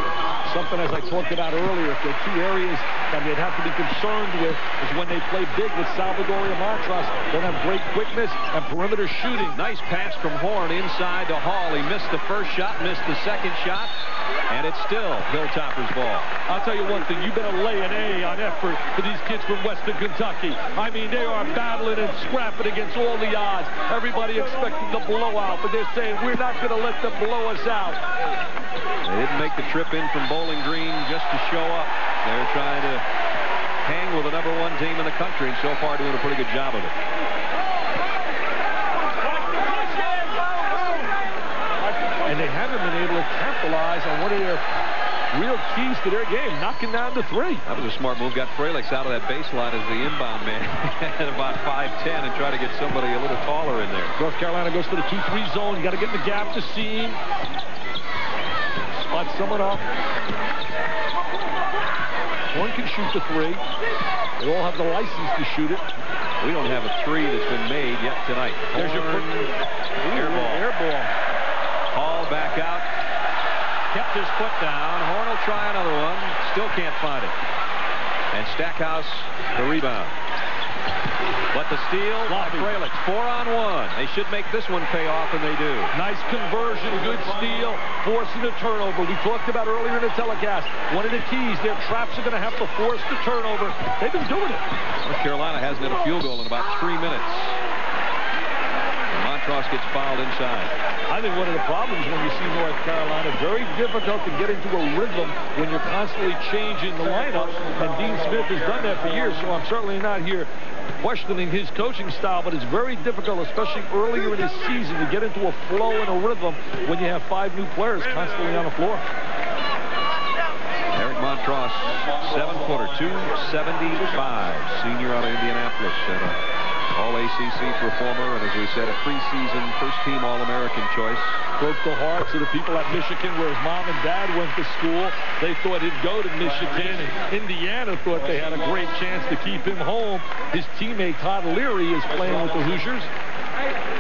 Something, as I talked about earlier, if there are two areas that they'd have to be concerned with is when they play big with Salvadori and Montross. They have great quickness and perimeter shooting.
Nice pass from Horn inside to Hall. He missed the first shot, missed the second shot, and it's still Hilltopper's ball.
I'll tell you one thing, you better lay an A on effort for these kids from Western Kentucky. I mean, they are battling and scrapping against all the odds. Everybody expected the blowout, but they're saying we're not going to let them blow us out.
They didn't make the trip in from Bowling Green just to show up. They're trying to hang with the number one team in the country, and so far doing a pretty good job of it.
And they haven't been able to capitalize on one of their real keys to their game, knocking down the three.
That was a smart move. Got Fralix out of that baseline as the inbound man at about 5'10 and try to get somebody a little taller in there.
North Carolina goes to the 2-3 zone. You got to get in the gap to seam. Spot someone up. One can shoot the three. They all have the license to shoot it.
We don't have a three that's been made yet tonight.
There's your
air ball.
Air ball.
Hall back out. Kept his foot down. Horn will try another one. Still can't find it. And Stackhouse, the rebound. But the steal, uh,
Sloppy.
Fralix, four on one. They should make this one pay off, and they do.
Nice conversion, good steal, forcing a turnover. We talked about earlier in the telecast. One of the keys, their traps are going to have to force the turnover. They've been doing it.
North Carolina hasn't had a field goal in about three minutes. Montross gets fouled inside.
I think one of the problems when you see North Carolina, very difficult to get into a rhythm when you're constantly changing the lineup. And Dean Smith has done that for years, so I'm certainly not here questioning his coaching style, but it's very difficult, especially earlier in his season, to get into a flow and a rhythm when you have five new players constantly on the floor.
Eric Montross, seven-footer, 275, senior out of Indianapolis. All-ACC performer, and as we said, a preseason first-team All-American choice.
Broke the hearts of the people at Michigan where his mom and dad went to school. They thought he'd go to Michigan, and Indiana thought they had a great chance to keep him home. His teammate Todd Leary is playing with the Hoosiers.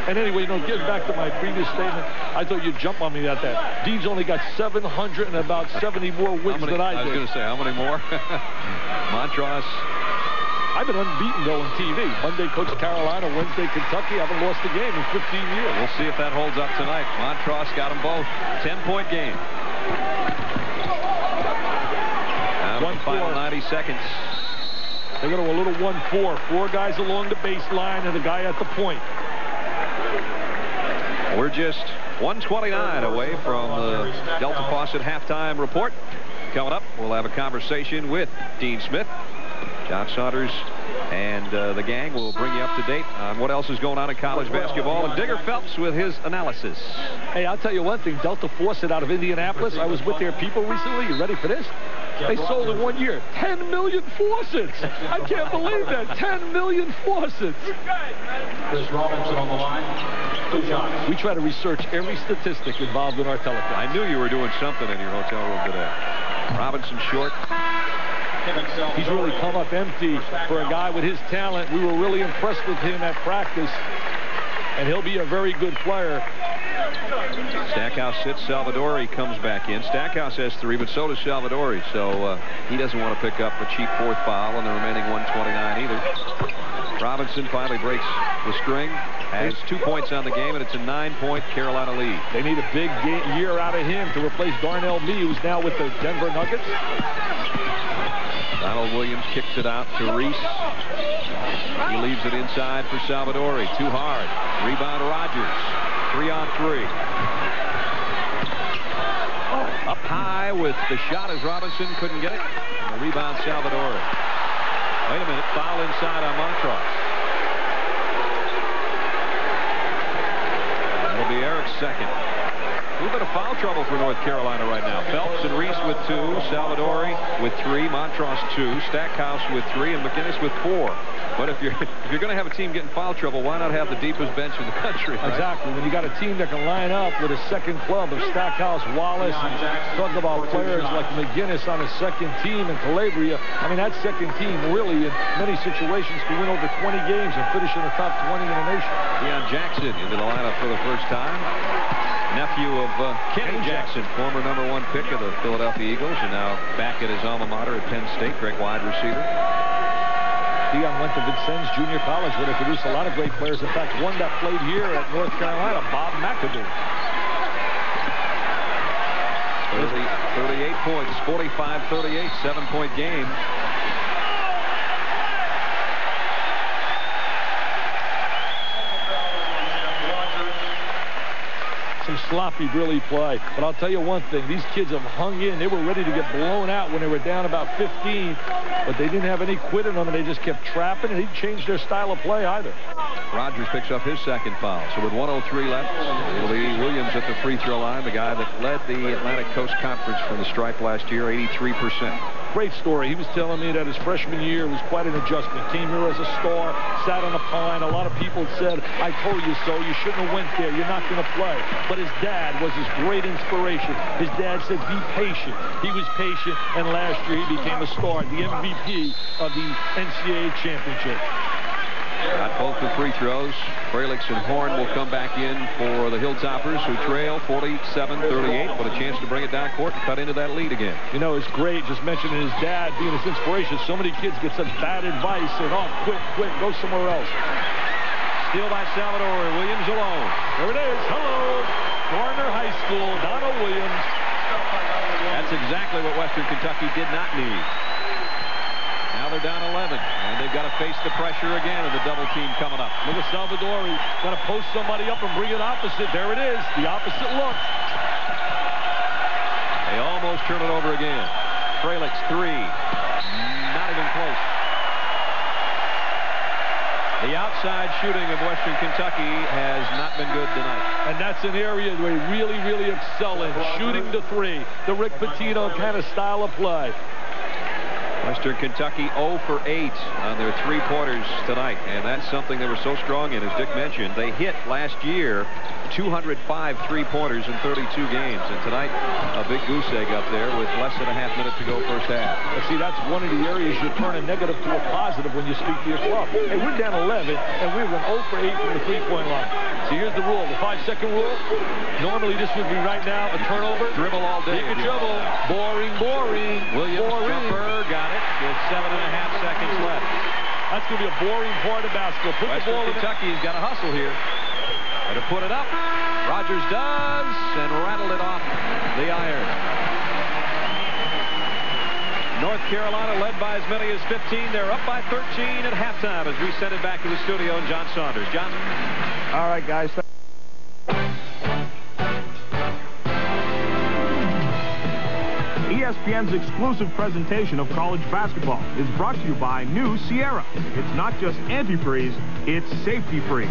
And anyway, you know, getting back to my previous statement, I thought you'd jump on me at that. Dean's only got 700 and about 70 more wins
many,
than I
I was going to say, how many more? Montross,
I've been unbeaten, though, on TV. Monday, Coach Carolina. Wednesday, Kentucky. I haven't lost a game in 15 years.
we'll see if that holds up tonight. Montross got them both. 10-point game. Now,
One
final
four.
90 seconds.
They go to a little 1-4. Four guys along the baseline and a guy at the point.
We're just 129 away from the Delta Faucet halftime report. Coming up, we'll have a conversation with Dean Smith, John Saunders, and uh, the gang will bring you up to date on what else is going on in college basketball. And Digger Phelps with his analysis.
Hey, I'll tell you one thing. Delta Faucet out of Indianapolis. I was with their people recently. You ready for this? They sold in one year 10 million faucets. I can't believe that. 10 million faucets.
Chris Robinson on the line. Two shots.
We try to research every statistic involved in our telecast.
I knew you were doing something in your hotel room today. Robinson short.
He's really come up empty for a guy with his talent. We were really impressed with him at practice. And he'll be a very good player.
Stackhouse sits. Salvadori comes back in. Stackhouse has three, but so does Salvadori. So uh, he doesn't want to pick up a cheap fourth foul in the remaining 129 either. Robinson finally breaks the string, has two points on the game, and it's a nine-point Carolina lead.
They need a big year out of him to replace Darnell Mee, who's now with the Denver Nuggets.
Donald Williams kicks it out to Reese. He leaves it inside for Salvadori. Too hard. Rebound Rogers. Three on three. Up high with the shot as Robinson couldn't get it. And the rebound Salvadori. Wait a minute. Foul inside on Montross. That'll be Eric's second. A little bit of foul trouble for North Carolina right now. Phelps and Reese with two, Salvadori with three, Montross two, Stackhouse with three, and McInnis with four. But if you're if you're going to have a team getting foul trouble, why not have the deepest bench in the country? Right?
Exactly. When you got a team that can line up with a second club of Stackhouse, Wallace, and talk about players like McInnis on a second team and Calabria. I mean, that second team really, in many situations, can win over 20 games and finish in the top 20 in the nation.
Deion Jackson into the lineup for the first time. Nephew of uh, Kenny Jackson, former number one pick of the Philadelphia Eagles, and now back at his alma mater at Penn State, great wide receiver.
Deion went to Vincennes Junior College where they produced a lot of great players. In fact, one that played here at North Carolina, Bob McAdoo.
30, 38 points, 45-38, seven-point game.
some sloppy really play. But I'll tell you one thing, these kids have hung in. They were ready to get blown out when they were down about 15, but they didn't have any quit in them, and they just kept trapping, and he changed their style of play either.
Rogers picks up his second foul. So with 103 left, it'll be Williams at the free throw line, the guy that led the Atlantic Coast Conference from the stripe last year, 83%.
Great story. He was telling me that his freshman year was quite an adjustment. Came here as a star, sat on a pine. A lot of people said, I told you so. You shouldn't have went there. You're not going to play. But his dad was his great inspiration. His dad said, be patient. He was patient, and last year he became a star, the MVP of the NCAA championship.
Got both the free throws. Fralix and Horn will come back in for the Hilltoppers, who trail 47-38, but a chance to bring it down court and cut into that lead again.
You know, it's great just mentioning his dad being his inspiration. So many kids get such bad advice and, oh, quit, quit, go somewhere else.
Steal by Salvadori. Williams alone.
There it is. Hello. Garner High School. Donald Williams.
That's exactly what Western Kentucky did not need. Now they're down 11, and they've got to face the pressure again of the double team coming up.
Look at Salvadori. Got to post somebody up and bring it opposite. There it is. The opposite look.
They almost turn it over again. Fralix three. Not even close. The outside shooting of Western Kentucky has not been good tonight.
And that's an area they really, really excel in. Shooting the three. The Rick Pitino kind of style of play.
Western Kentucky 0 for 8 on their three-pointers tonight, and that's something they were so strong in, as Dick mentioned. They hit last year 205 three-pointers in 32 games, and tonight a big goose egg up there with less than a half minute to go first half.
See, that's one of the areas you turn a negative to a positive when you speak to your club. Hey, we're down 11, and we went 0 for 8 from the three-point line. So here's the rule, the five-second rule. Normally this would be right now a turnover.
Dribble all day.
Take a dribble. Boring, boring.
Williams
boring.
jumper, got it with seven and a half seconds left.
That's going to be a boring part of basketball. Put
Western
the ball in
Kentucky's got to hustle here. Got to put it up. Rogers does, and rattled it off the iron. North Carolina led by as many as 15. They're up by 13 at halftime as we send it back to the studio and John Saunders. John?
All right, guys.
ESPN's exclusive presentation of college basketball is brought to you by New Sierra. It's not just antifreeze, it's safety free.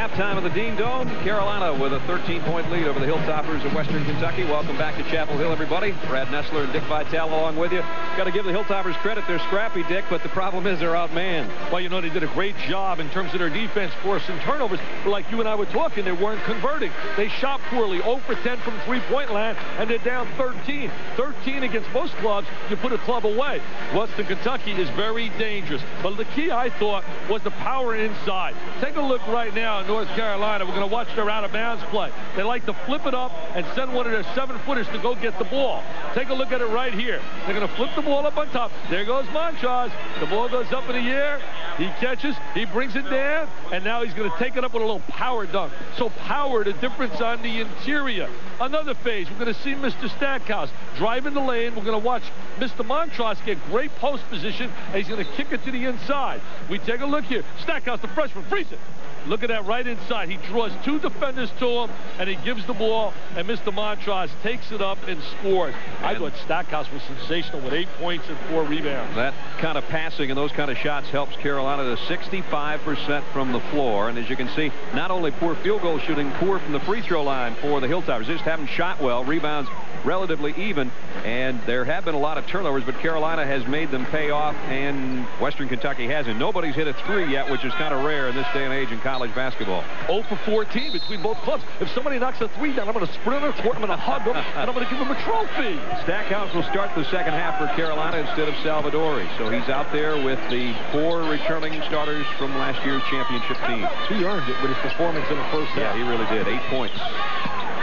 Halftime of the Dean Dome. Carolina with a 13-point lead over the Hilltoppers of Western Kentucky. Welcome back to Chapel Hill, everybody. Brad Nessler and Dick Vitale along with you. Got to give the Hilltoppers credit. They're scrappy, Dick, but the problem is they're outmanned.
Well, you know, they did a great job in terms of their defense, forcing turnovers. But like you and I were talking, they weren't converting. They shot poorly, 0 for 10 from three-point land, and they're down 13. 13 against most clubs, you put a club away. Western Kentucky is very dangerous. But the key, I thought, was the power inside. Take a look right now North Carolina. We're going to watch their out-of-bounds play. They like to flip it up and send one of their seven-footers to go get the ball. Take a look at it right here. They're going to flip the ball up on top. There goes Montross. The ball goes up in the air. He catches. He brings it down. And now he's going to take it up with a little power dunk. So power, the difference on the interior. Another phase. We're going to see Mr. Stackhouse driving the lane. We're going to watch Mr. Montross get great post position. And he's going to kick it to the inside. We take a look here. Stackhouse, the freshman, freeze it. Look at that right inside. He draws two defenders to him, and he gives the ball, and Mr. Montross takes it up and scores. I thought Stackhouse was sensational with eight points and four rebounds.
That kind of passing and those kind of shots helps Carolina to 65% from the floor. And as you can see, not only poor field goal shooting, poor from the free throw line for the Hilltoppers. They just haven't shot well. Rebounds relatively even, and there have been a lot of turnovers, but Carolina has made them pay off, and Western Kentucky hasn't. Nobody's hit a three yet, which is kind of rare in this day and age in college basketball.
0 for 14 between both clubs. If somebody knocks a three down, I'm going to sprint court, I'm going to hug them, and I'm going to give them a trophy.
Stackhouse will start the second half for Carolina instead of Salvadori, so he's out there with the four returning starters from last year's championship team.
He earned it with his performance in the first half.
Yeah, he really did. Eight points.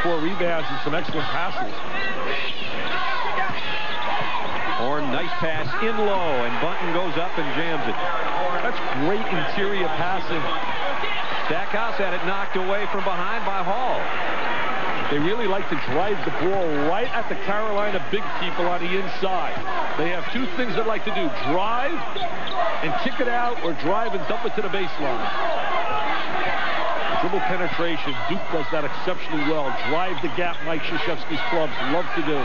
Four rebounds and some excellent passes.
Horn, nice pass in low, and Bunton goes up and jams it.
That's great interior passing.
Stackhouse had it knocked away from behind by Hall.
They really like to drive the ball right at the Carolina big people on the inside. They have two things they like to do, drive and kick it out or drive and dump it to the baseline. Dribble penetration, Duke does that exceptionally well. Drive the gap, Mike Krzyzewski's clubs love to do.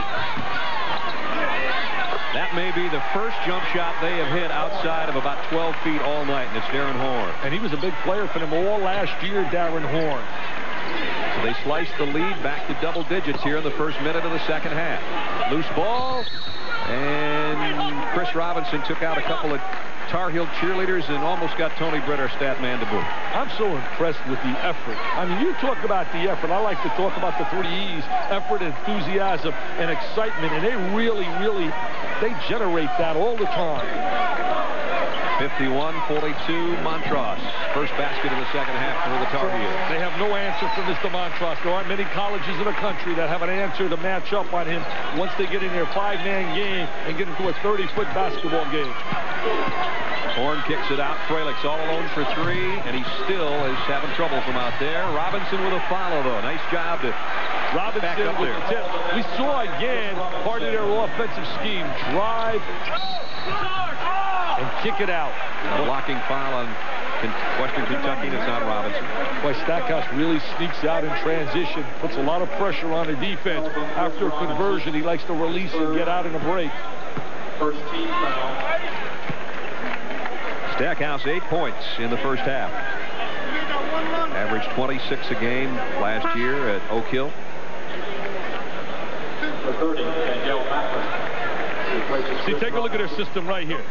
That may be the first jump shot they have hit outside of about 12 feet all night, and it's Darrin Horn.
And he was a big player for them all last year, Darrin Horn.
So they sliced the lead back to double digits here in the first minute of the second half. Loose ball, and Chris Robinson took out a couple of Tar Heel cheerleaders and almost got Tony Britt, our stat man, to boot.
I'm so impressed with the effort. I mean, you talk about the effort. I like to talk about the three E's, effort, enthusiasm, and excitement, and they really, really, they generate that all the time.
51-42 Montross. First basket of the second half for the Tar Heels.
They have no answer for Mr. Montross. There aren't many colleges in the country that have an answer to match up on him once they get in their five-man game and get into a 30-foot basketball game.
Horn kicks it out. Fralix all alone for three, and he still is having trouble from out there. Robinson with a follow, though. Nice job to
Robinson
back up
with
there.
the tip. We saw again part of their offensive scheme. Drive and kick it out.
A blocking foul on Western Kentucky. That's not Robinson.
Boy, Stackhouse really sneaks out in transition, puts a lot of pressure on the defense. After a conversion, he likes to release and get out in a break.
First team foul.
Stackhouse, eight points in the first half. Averaged 26 a game last year at Oak Hill.
For 30, Danielle
See, take a look at their system right here.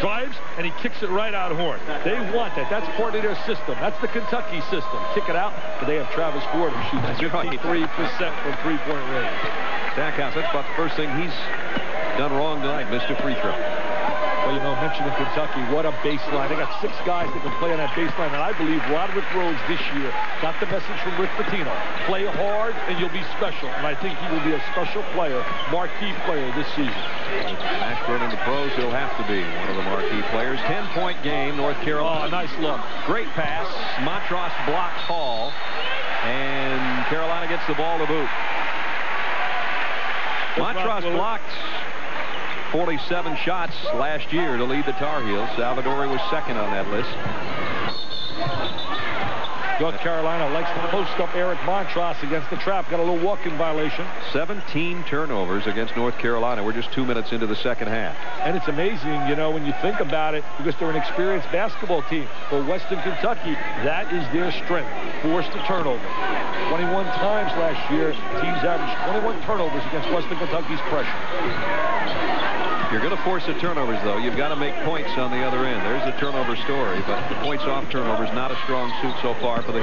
Drives, and he kicks it right out of Horn. They want that. That's part of their system. That's the Kentucky system. Kick it out, but they have Travis Ford who shoots
That's right.
53% from three-point range.
Stackhouse, that's about the first thing he's done wrong tonight. Missed a free throw.
Well, you know, mentioning Kentucky, what a baseline. They got six guys that can play on that baseline, and I believe Rodrick Rhodes this year got the message from Rick Pitino. Play hard, and you'll be special. And I think he will be a special player, marquee player this season.
Mashburn in the pros, he'll have to be one of the marquee players. 10-point game, North Carolina.
Oh, nice look.
Great pass. Montross blocks Hall, and Carolina gets the ball to boot. Montross blocked 47 shots last year to lead the Tar Heels. Salvadori was second on that list.
North Carolina likes to post up Eric Montross against the trap. Got a little walking violation.
17 turnovers against North Carolina. We're just two minutes into the second half.
And it's amazing, you know, when you think about it, because they're an experienced basketball team. For Western Kentucky, that is their strength. Forced a turnover. 21 times last year, teams averaged 21 turnovers against Western Kentucky's pressure.
You're going to force the turnovers, though, you've got to make points on the other end. There's the turnover story, but the points off turnovers not a strong suit so far for the.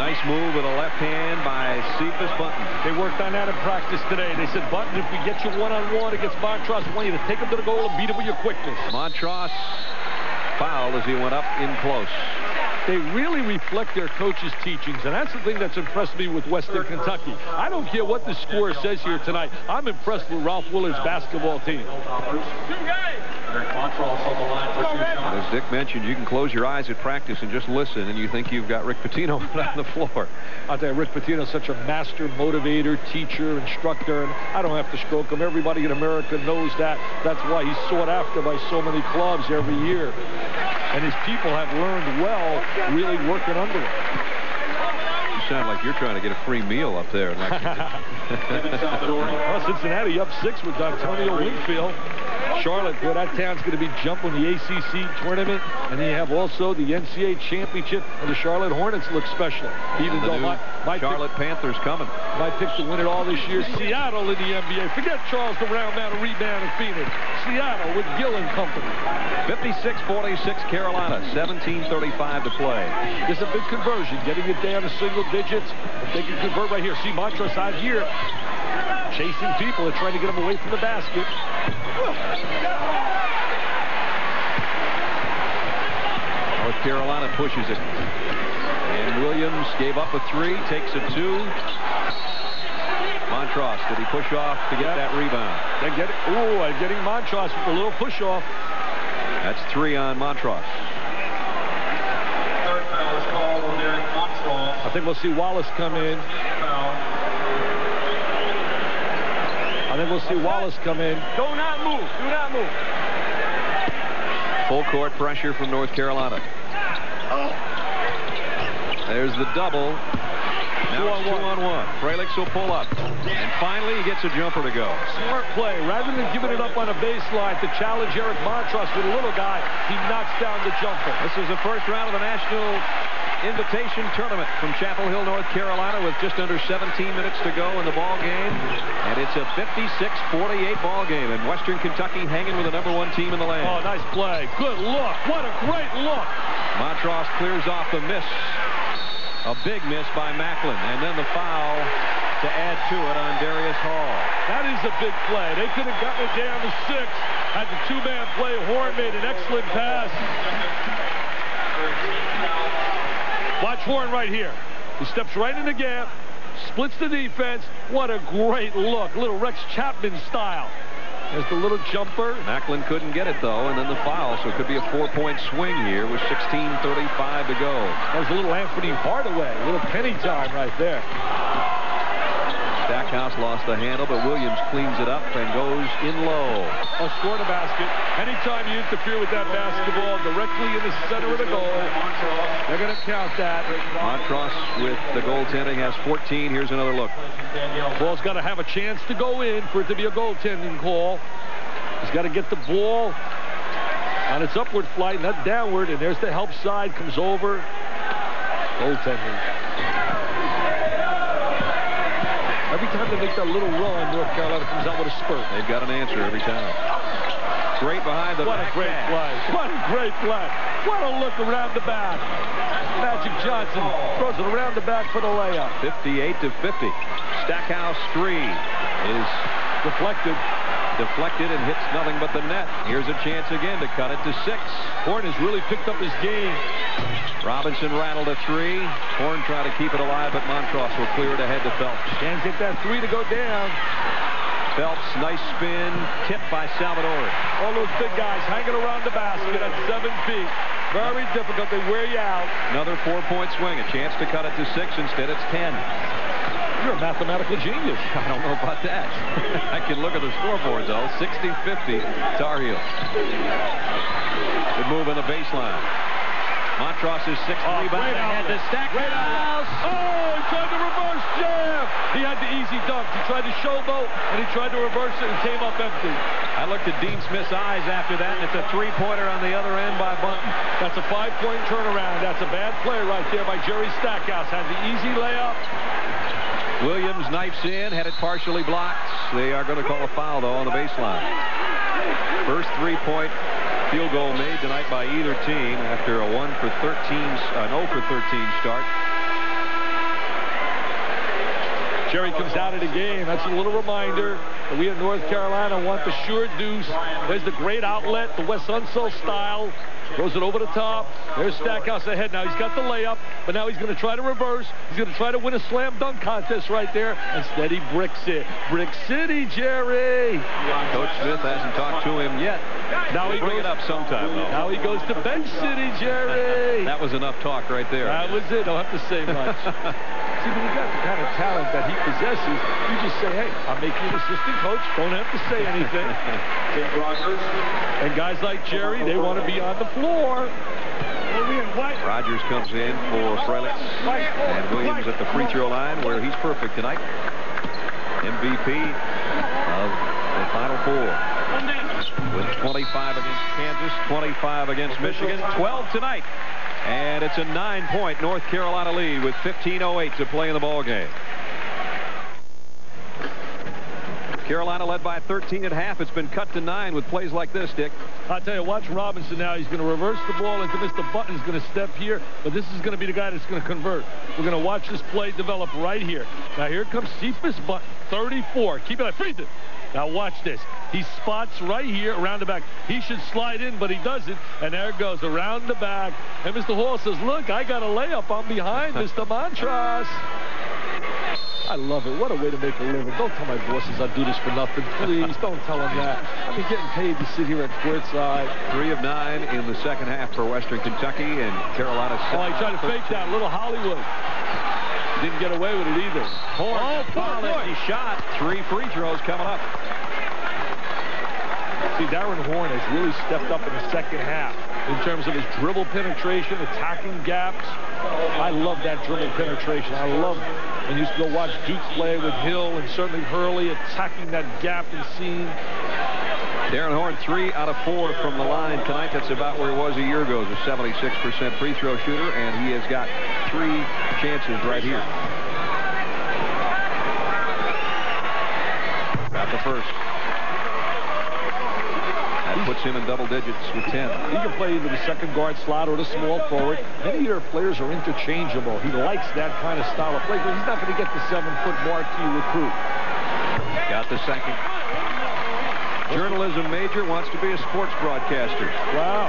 Nice move with a left hand by Cephas Bunton.
They worked on that in practice today. They said, Bunton, if we get you one-on-one against Montross, we want you to take him to the goal and beat him with your quickness.
Montross fouled as he went up in close.
They really reflect their coach's teachings, and that's the thing that's impressed me with Western Kentucky. I don't care what the score says here tonight. I'm impressed with Ralph Willard's basketball team.
Eric Montross on the line for two shots.
As Dick mentioned, you can close your eyes at practice and just listen, and you think you've got Rick Pitino on the floor.
I'll tell you, Rick Pitino is such a master motivator, teacher, instructor, and I don't have to stroke him. Everybody in America knows that. That's why he's sought after by so many clubs every year. And his people have learned well really working under him.
You sound like you're trying to get a free meal up there in
well, Cincinnati up six with Dontonio Wingfield. Charlotte, boy, that town's going to be jumping the ACC tournament. And then you have also the NCAA championship, and the Charlotte Hornets look special. Even though my, my
Charlotte
pick,
Panthers coming.
My pick to win it all this year, Seattle in the NBA. Forget Charles the round man of rebound in Phoenix. Seattle with Gill and company.
56-46 Carolina, 17-35 to play.
This is a big conversion, getting it down to single digits. If they can convert right here. See Montross out here chasing people and trying to get them away from the basket.
North Carolina pushes it. And Williams gave up a three, takes a two. Montross, did he push off to get that rebound?
They get it. Ooh, I'm getting Montross with a little push off.
That's three on Montross.
Third foul is called on Eric Montross.
I think we'll see Wallace come in.
Foul.
I think we'll see Wallace come in.
Do not move. Do not move.
Full court pressure from North Carolina. There's the double. Now
Two
it's
on
two
one.
on one. Fralix will pull up. And finally, he gets a jumper to go.
Smart play. Rather than giving it up on a baseline to challenge Eric Montross with a little guy, he knocks down the jumper.
This is the first round of the National Invitation Tournament from Chapel Hill, North Carolina, with just under 17 minutes to go in the ball game. And it's a 56-48 ball game. And Western Kentucky hanging with the number one team in the land.
Oh, nice play. Good look. What a great look.
Montross clears off the miss. A big miss by Macklin. And then the foul to add to it on Darius Hall.
That is a big play. They could have gotten it down to six. Had the two-man play. Horn made an excellent pass. Watch Horn right here. He steps right in the gap, splits the defense. What a great look. Little Rex Chapman style. There's the little jumper.
Macklin couldn't get it, though, and then the foul, so it could be a four-point swing here with 16.35 to go.
That was a little Anthony Hardaway. A little penny time right there.
Stackhouse lost the handle, but Williams cleans it up and goes in low.
Oh, scored a basket. Anytime you interfere with that basketball directly in the center of the goal, they're going to count that.
Montross with the goaltending has 14. Here's another look.
Ball's got to have a chance to go in for it to be a goaltending call. He's got to get the ball on its upward flight, not downward. And there's the help side, comes over. Goaltending. Every time they make that little run, North Carolina comes out with a spurt.
They've got an answer every time. Great behind the
What a great play. What a great play. What a look around the back. Magic Johnson throws it around the back for the layup.
58 to 50. Stackhouse three is
Deflected.
Deflected and hits nothing but the net. Here's a chance again to cut it to six.
Horn has really picked up his game.
Robinson rattled a three. Horn tried to keep it alive, but Montross will clear it ahead to Phelps.
Can't get that three to go down.
Phelps, nice spin, tipped by Salvadori.
All those big guys hanging around the basket at seven feet. Very difficult. They wear you out.
Another four-point swing, a chance to cut it to six. Instead, it's 10.
You're a mathematical genius.
I don't know about that. I can look at the scoreboard, though. 60-50, Tar Heels. Good move on the baseline. Montross is six
Oh,
rebound
great
ahead to
outlet. Great
Stackhouse.
Oh, he tried to reverse jam. He had the easy dunk. He tried to showboat, and he tried to reverse it and came up empty.
I looked at Dean Smith's eyes after that, and it's a three-pointer on the other end by Bunton.
That's a five-point turnaround. That's a bad play right there by Jerry Stackhouse. Had the easy layup.
Williams knifes in, had it partially blocked. They are going to call a foul, though, on the baseline. First three-point field goal made tonight by either team after a 1 for 13, an 0 for 13 start.
Jerry comes out of the game. That's a little reminder that we in North Carolina want the sure deuce. There's the great outlet, the Wes Unseld style. Throws it over the top. There's Stackhouse ahead now. He's got the layup, but now he's going to try to reverse. He's going to try to win a slam dunk contest right there. Instead, he bricks it. Brick City, Jerry.
Coach Smith hasn't talked to him yet.
Now he
Bring
goes
it up sometime, though.
Now he goes to Bench City, Jerry.
that was enough talk right there.
That was it. Don't have to say much. When you got the kind of talent that he possesses, you just say, hey, I'm making you an assistant coach. Don't have to say anything. and guys like Jerry, they want to be on the floor.
Rogers comes in for Fralix. And Williams at the free throw line where he's perfect tonight. MVP of the Final Four. With 25 against Kansas, 25 against Michigan, 12 tonight. And it's a nine-point North Carolina lead with 15.08 to play in the ball game. Carolina led by 13 at half. It's been cut to nine with plays like this, Dick.
I'll tell you, watch Robinson now. He's going to reverse the ball into Mr. Bunton. He's going to step here, but this is going to be the guy that's going to convert. We're going to watch this play develop right here. Now here comes Cephas Bunton, 34. Keep it up. Freeze it. Now watch this. He spots right here around the back. He should slide in, but he doesn't. And there it goes around the back. And Mr. Hall says, look, I got a layup. I'm behind Mr. Montross. I love it. What a way to make a living. Don't tell my bosses I do this for nothing. Please, don't tell them that. I've been getting paid to sit here at courtside.
Three of nine in the second half for Western Kentucky, and Carolina.
Oh, he tried to fake that. Little Hollywood. Didn't get away with it either.
Horn, oh, foul he shot. Three free throws coming up.
See, Darrin Horn has really stepped up in the second half in terms of his dribble penetration, attacking gaps. I love that dribble penetration. I love when you used to go watch Duke play with Hill and certainly Hurley attacking that gap and seam.
Darrin Horn, three out of four from the line tonight. That's about where he was a year ago as a 76% free throw shooter, and he has got three chances right here. Got the first. Puts him in double digits with 10.
He can play either the second guard slot or the small forward. Many of your players are interchangeable. He likes that kind of style of play, but he's not going to get the seven-foot marquee recruit.
Got the second. Journalism major wants to be a sports broadcaster.
Wow.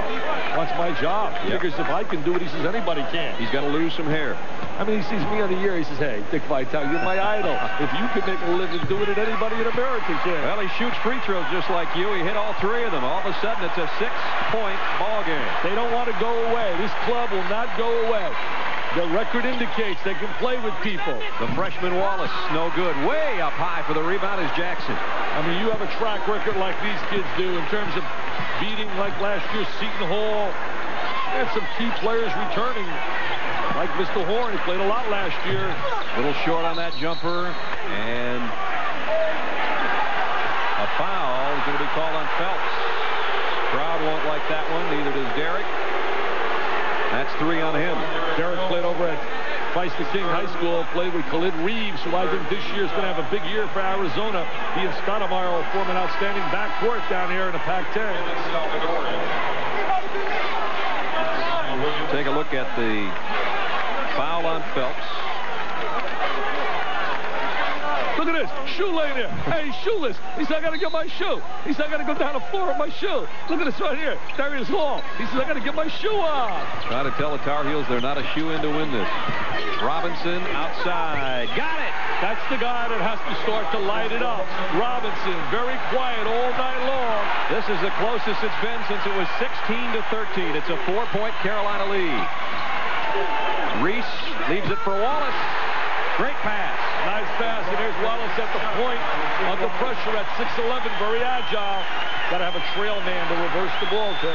Wants my job. Yep. Figures if I can do it, he says anybody can.
He's got to lose some hair.
I mean, he sees me on the year. He says, hey, Dick Vitale, you're my idol. If you can make a living doing it, anybody in America can.
Well, he shoots free throws just like you. He hit all three of them. All of a sudden, it's a six-point ball game.
They don't want to go away. This club will not go away. The record indicates they can play with people.
The freshman Wallace, no good. Way up high for the rebound is Jackson.
I mean, you have a track record like these kids do in terms of beating like last year Seton Hall. And some key players returning, like Mr. Horn, who played a lot last year.
A little short on that jumper, and a foul is going to be called on Phelps. Crowd won't like that one, neither does Derek. That's three on him.
Derek over at Feist King High School, played with Khalid Reeves, who I think this year is going to have a big year for Arizona. He and Stoudamire will form an outstanding backcourt down here in the Pac-10.
Take a look at the foul on Phelps.
Look at this. Shoe laying there. Hey, shoeless. He said, I got to get my shoe. He said, I got to go down the floor with my shoe. Look at this right here. Darius Hall. He says, I got to get my shoe off.
Trying to tell the Tar Heels they're not a shoe in to win this. Robinson outside. Got it.
That's the guy that has to start to light it up. Robinson, very quiet all night long.
This is the closest it's been since it was 16 to 13. It's a four-point Carolina lead. Reese leaves it for Wallace. Great pass.
Pass, and there's Wallace at the point under pressure at 6'11", very agile. Got to have a trail man to reverse the ball to.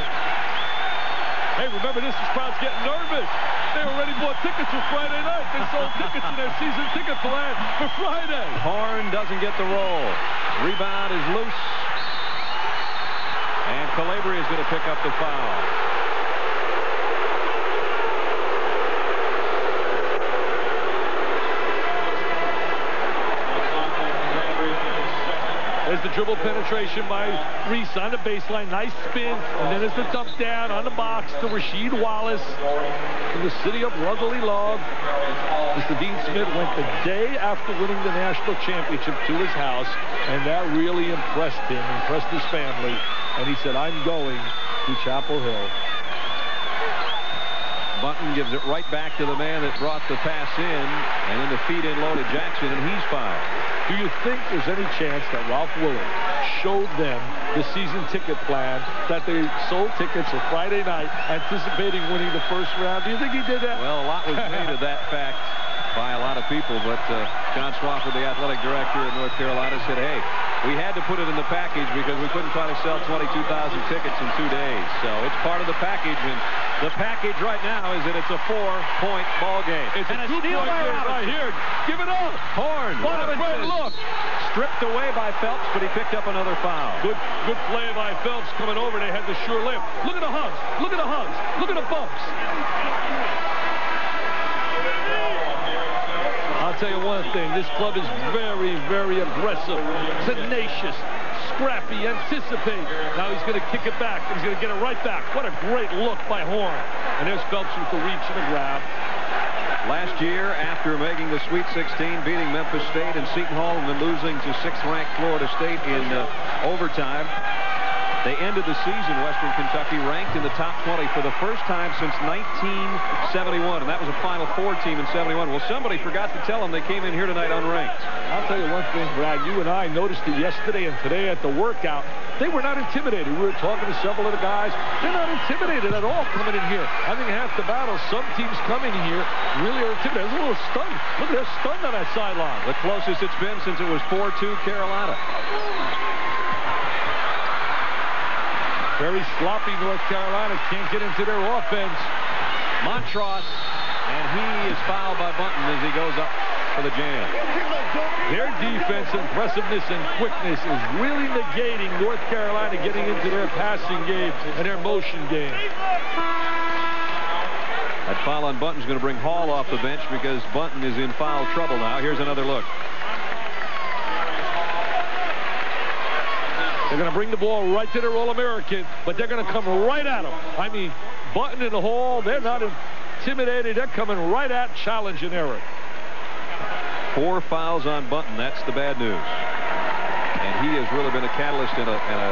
Hey, remember this, this crowd's getting nervous. They already bought tickets for Friday night. They sold tickets in their season ticket plan for Friday.
Horn doesn't get the roll. Rebound is loose. And Calabria is going to pick up the foul.
There's the dribble penetration by Reese on the baseline. Nice spin. And then there's the dump down on the box to Rasheed Wallace from the city of Brotherly Love. Mr. Dean Smith went the day after winning the national championship to his house, and that really impressed him, impressed his family. And he said, I'm going to Chapel Hill.
Bunton gives it right back to the man that brought the pass in, and then the feed in low to Jackson, and he's fired.
Do you think there's any chance that Ralph Willard showed them the season ticket plan that they sold tickets for Friday night anticipating winning the first round? Do you think he did that?
Well, a lot was made of that fact by a lot of people, but uh, John Swofford, the athletic director in North Carolina, said, hey, we had to put it in the package because we couldn't try to sell 22,000 tickets in two days. So it's part of the package, and the package right now is that it's a four-point ball game.
It's
and
a two-point game right here. Give it up.
Horn.
What a great look.
Stripped away by Phelps, but he picked up another foul.
Good, good play by Phelps coming over. They had the sure layup. Look at the hugs. Look at the hugs. Look at the bumps. I'll tell you one thing. This club is very, very aggressive, tenacious, scrappy, anticipate. Now he's going to kick it back. He's going to get it right back. What a great look by Horn. And there's Phelps with the reach and the grab.
Last year, after making the Sweet 16, beating Memphis State and Seton Hall, and then losing to sixth-ranked Florida State in uh, overtime, they ended the season, Western Kentucky, ranked in the top 20 for the first time since 1971, and that was a Final Four team in 71. Well, somebody forgot to tell them they came in here tonight unranked.
I'll tell you one thing, Brad. You and I noticed it yesterday and today at the workout. They were not intimidated. We were talking to several of the guys. They're not intimidated at all coming in here. I think half the battle, some teams coming here really are intimidated. They're a little stunned. Look, they're stunned on that sideline.
The closest it's been since it was 4-2 Carolina.
Very sloppy North Carolina. Can't get into their offense.
Montross, and he is fouled by Bunton as he goes up for the jam.
Their defense, impressiveness, and quickness is really negating North Carolina getting into their passing game and their motion game.
That foul on Bunton's going to bring Hall off the bench because Bunton is in foul trouble now. Here's another look.
They're going to bring the ball right to their All-American, but they're going to come right at him. I mean, Bunton in the hole. They're not intimidated. They're coming right at challenging Eric.
Four fouls on Bunton. That's the bad news. And he has really been a catalyst and a, and a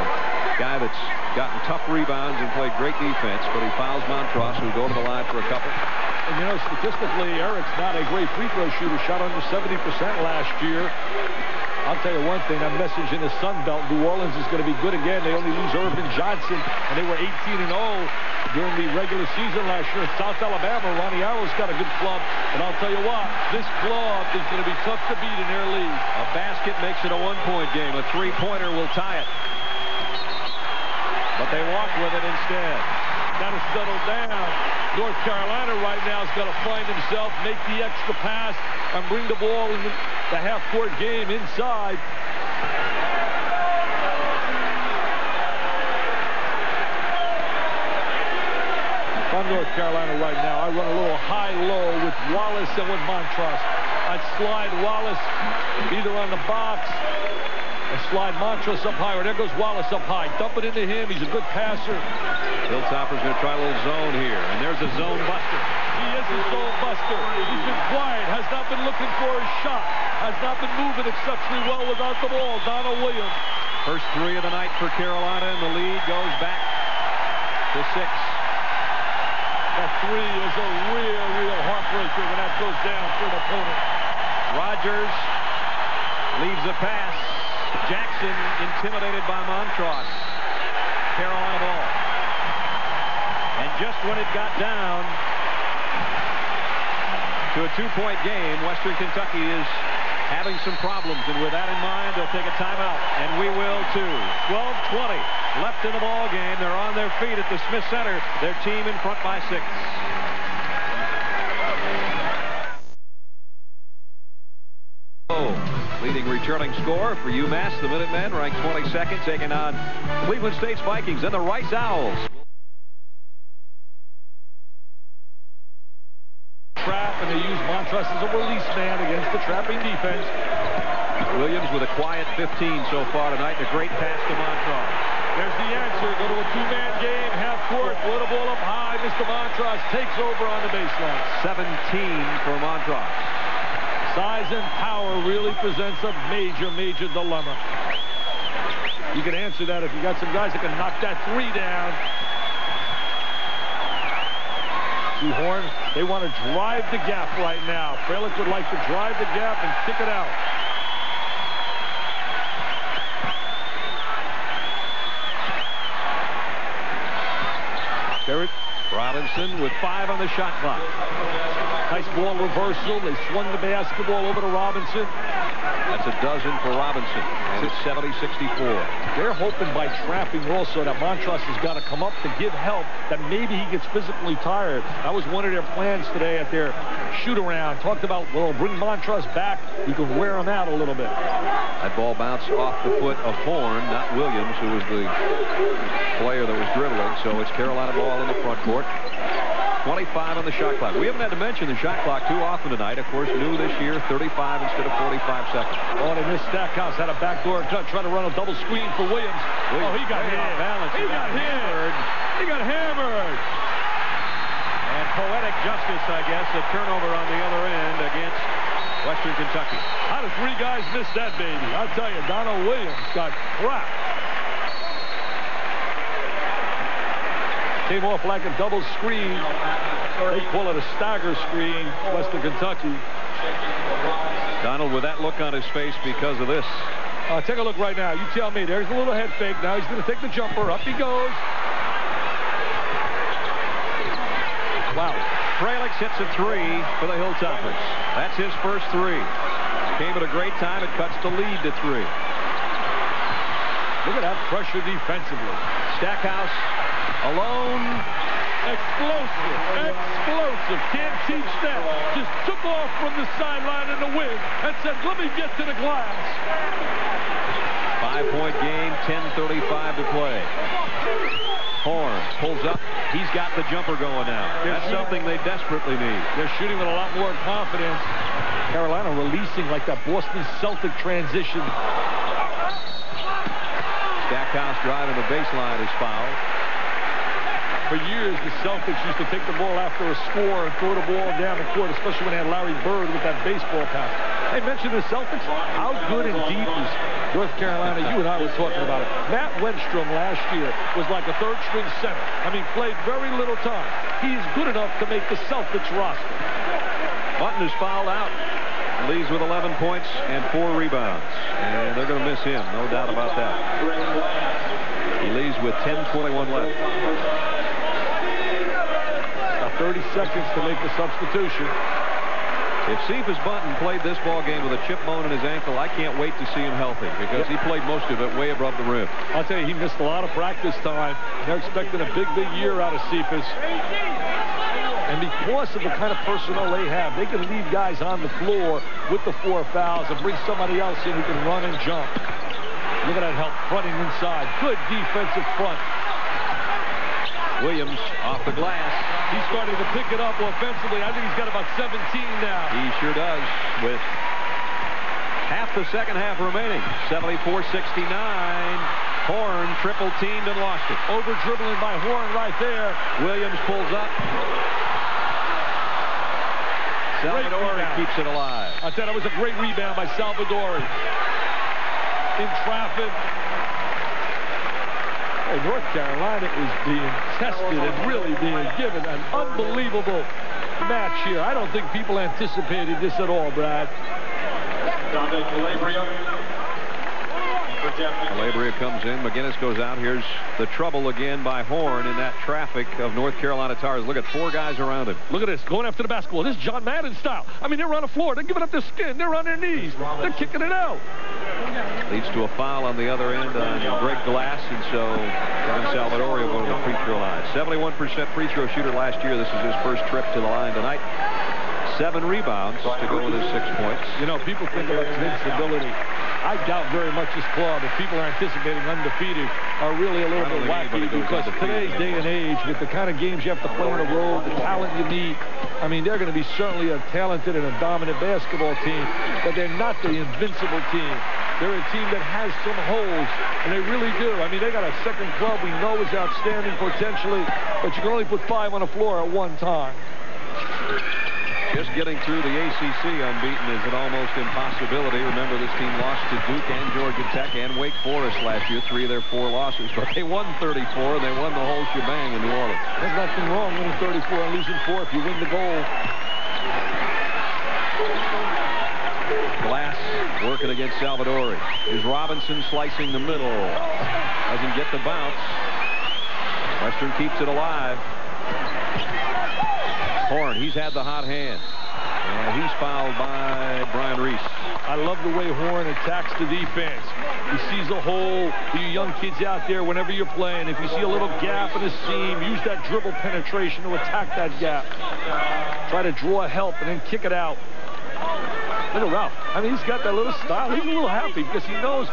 guy that's gotten tough rebounds and played great defense, but he fouls Montross, who go to the line for a couple.
And, you know, statistically, Eric's not a great free throw shooter. Shot under 70% last year. I'll tell you one thing, that message in the Sun Belt, New Orleans is going to be good again. They only lose Ervin Johnson, and they were 18 and 0 during the regular season last year in South Alabama. Ronnie Arrow's got a good club, and I'll tell you what, this club is going to be tough to beat in their league.
A basket makes it a one-point game. A three-pointer will tie it. But they walk with it instead.
Got to settle down. North Carolina right now is going to find himself, make the extra pass, and bring the ball in the half-court game inside. If I'm North Carolina right now, I run a little high-low with Wallace and with Montross. I'd slide Wallace either on the box and slide Montross up higher. There goes Wallace up high. Dump it into him. He's a good passer.
Hilltopper's going to try a little zone here, and there's a zone buster.
He is a zone buster. He's been quiet, has not been looking for his shot, has not been moving exceptionally well without the ball. Donald Williams.
First three of the night for Carolina, and the lead goes back to six.
That three is a real, real heartbreaker when that goes down for an opponent.
Rogers leaves a pass. Jackson intimidated by Montross. Carolina ball. And just when it got down to a two-point game, Western Kentucky is having some problems. And with that in mind, they'll take a timeout. And we will too. 12-20 left in the ball game. They're on their feet at the Smith Center. Their team in front by six. Oh. Leading returning scorer for UMass, the Minutemen, ranked 22nd, taking on Cleveland State's Vikings and the Rice Owls.
Trap, and they use Montross as a release man against the trapping defense.
Williams with a quiet 15 so far tonight. A great pass to Montross.
There's the answer. Go to a two-man game, half court, throw the ball up high. Mr. Montross takes over on the baseline.
17 for Montross.
Size and power really presents a major, major dilemma. You can answer that if you got some guys that can knock that three down. you, Horn. They want to drive the gap right now. Fralix would like to drive the gap and kick it out. Garrett Robinson with five on the shot clock. Nice ball reversal. They swung the basketball over to Robinson.
That's a dozen for Robinson, and it's 70-64.
They're hoping by trapping also that Montross has got to come up to give help, that maybe he gets physically tired. That was one of their plans today at their shoot-around. Talked about, well, bring Montross back. You can wear him out a little bit.
That ball bounced off the foot of Horn, not Williams, who was the player that was dribbling. So it's Carolina ball in the front court. 25 on the shot clock. We haven't had to mention the shot clock too often tonight. Of course, new this year, 35 instead of 45 seconds.
Oh, they missed Stackhouse. Had a backdoor cut, trying to run a double screen for Williams.
Williams
oh, he got hit.
off balance.
He, got, hammered. He got hammered.
And poetic justice, I guess, a turnover on the other end against Western Kentucky.
How did three guys miss that baby? I'll tell you, Donald Williams got cracked. Came off like a double screen. They call it a stagger screen, Western Kentucky.
Donald with that look on his face because of this.
Uh, take a look right now. You tell me. There's a little head fake. Now he's going to take the jumper. Up he goes.
Wow. Fralix hits a three for the Hilltoppers. That's his first three. Came at a great time. It cuts the lead to three.
Look at that pressure defensively.
Stackhouse alone.
Explosive. Explosive. Can't teach that. Just took off from the sideline in the wind and said, let me get to the glass.
Five-point game, 10.35 to play. Horn pulls up. He's got the jumper going now. That's something they desperately need.
They're shooting with a lot more confidence. Carolina releasing like that Boston Celtic transition.
Stackhouse driving the baseline is fouled.
For years, the Celtics used to take the ball after a score and throw the ball down the court, especially when they had Larry Bird with that baseball pass. I mentioned the Celtics. How good and deep is North Carolina? You and I were talking about it. Matt Wenstrom last year was like a third-string center. I mean, played very little time. He's good enough to make the Celtics roster.
Bunton is fouled out. Leads with 11 points and four rebounds. And they're going to miss him, no doubt about that. He leaves with 10.21 left.
30 seconds to make the substitution.
If Cephas Bunton played this ball game with a chip bone in his ankle, I can't wait to see him healthy because he played most of it way above the rim.
I'll tell you, he missed a lot of practice time. They're expecting a big, big year out of Cephas. And because of the kind of personnel they have, they can leave guys on the floor with the four fouls and bring somebody else in who can run and jump. Look at that help fronting inside. Good defensive front.
Williams off the glass.
He's starting to pick it up offensively. I think he's got about 17 now.
He sure does with half the second half remaining. 74-69. Horn triple teamed and lost it.
Over dribbling by Horn right there.
Williams pulls up. Salvadori keeps it alive.
I said it was a great rebound by Salvadori. In traffic, Hey, North Carolina is being tested and really being given an unbelievable match here. I don't think people anticipated this at all, Brad.
Dante Calabria.
Calabria comes in. McInnis goes out. Here's the trouble again by Horn in that traffic of North Carolina Tars. Look at four guys around him.
Look at this. Going after the basketball. This is John Madden style. I mean, they're on the floor. They're giving up their skin. They're on their knees. They're kicking it out.
Leads to a foul on the other end on Greg Glass, and so Kevin Salvadori will go to the free throw line. 71% free throw shooter last year. This is his first trip to the line tonight. Seven rebounds to go with his six points.
You know, people think about his invincibility. I doubt very much this club, if people are anticipating undefeated, are really a little bit wacky because today's day and age, with the kind of games you have to play on the road, the talent you need, I mean, they're going to be certainly a talented and a dominant basketball team, but they're not the invincible team. They're a team that has some holes, and they really do. I mean, they got a second club we know is outstanding potentially, but you can only put five on the floor at one time.
Just getting through the ACC unbeaten is an almost impossibility. Remember, this team lost to Duke and Georgia Tech and Wake Forest last year, three of their four losses. But they won 34, and they won the whole shebang in New Orleans.
There's nothing wrong winning 34 and losing four if you win the goal.
Glass working against Salvadori. Is Robinson slicing the middle. Doesn't get the bounce. Western keeps it alive. Horn, he's had the hot hand. And he's fouled by Brian Reese.
I love the way Horn attacks the defense. He sees a hole. You young kids out there, whenever you're playing, if you see a little gap in a seam, use that dribble penetration to attack that gap. Try to draw help and then kick it out. Look at Ralph. I mean, he's got that little style. He's a little happy because he knows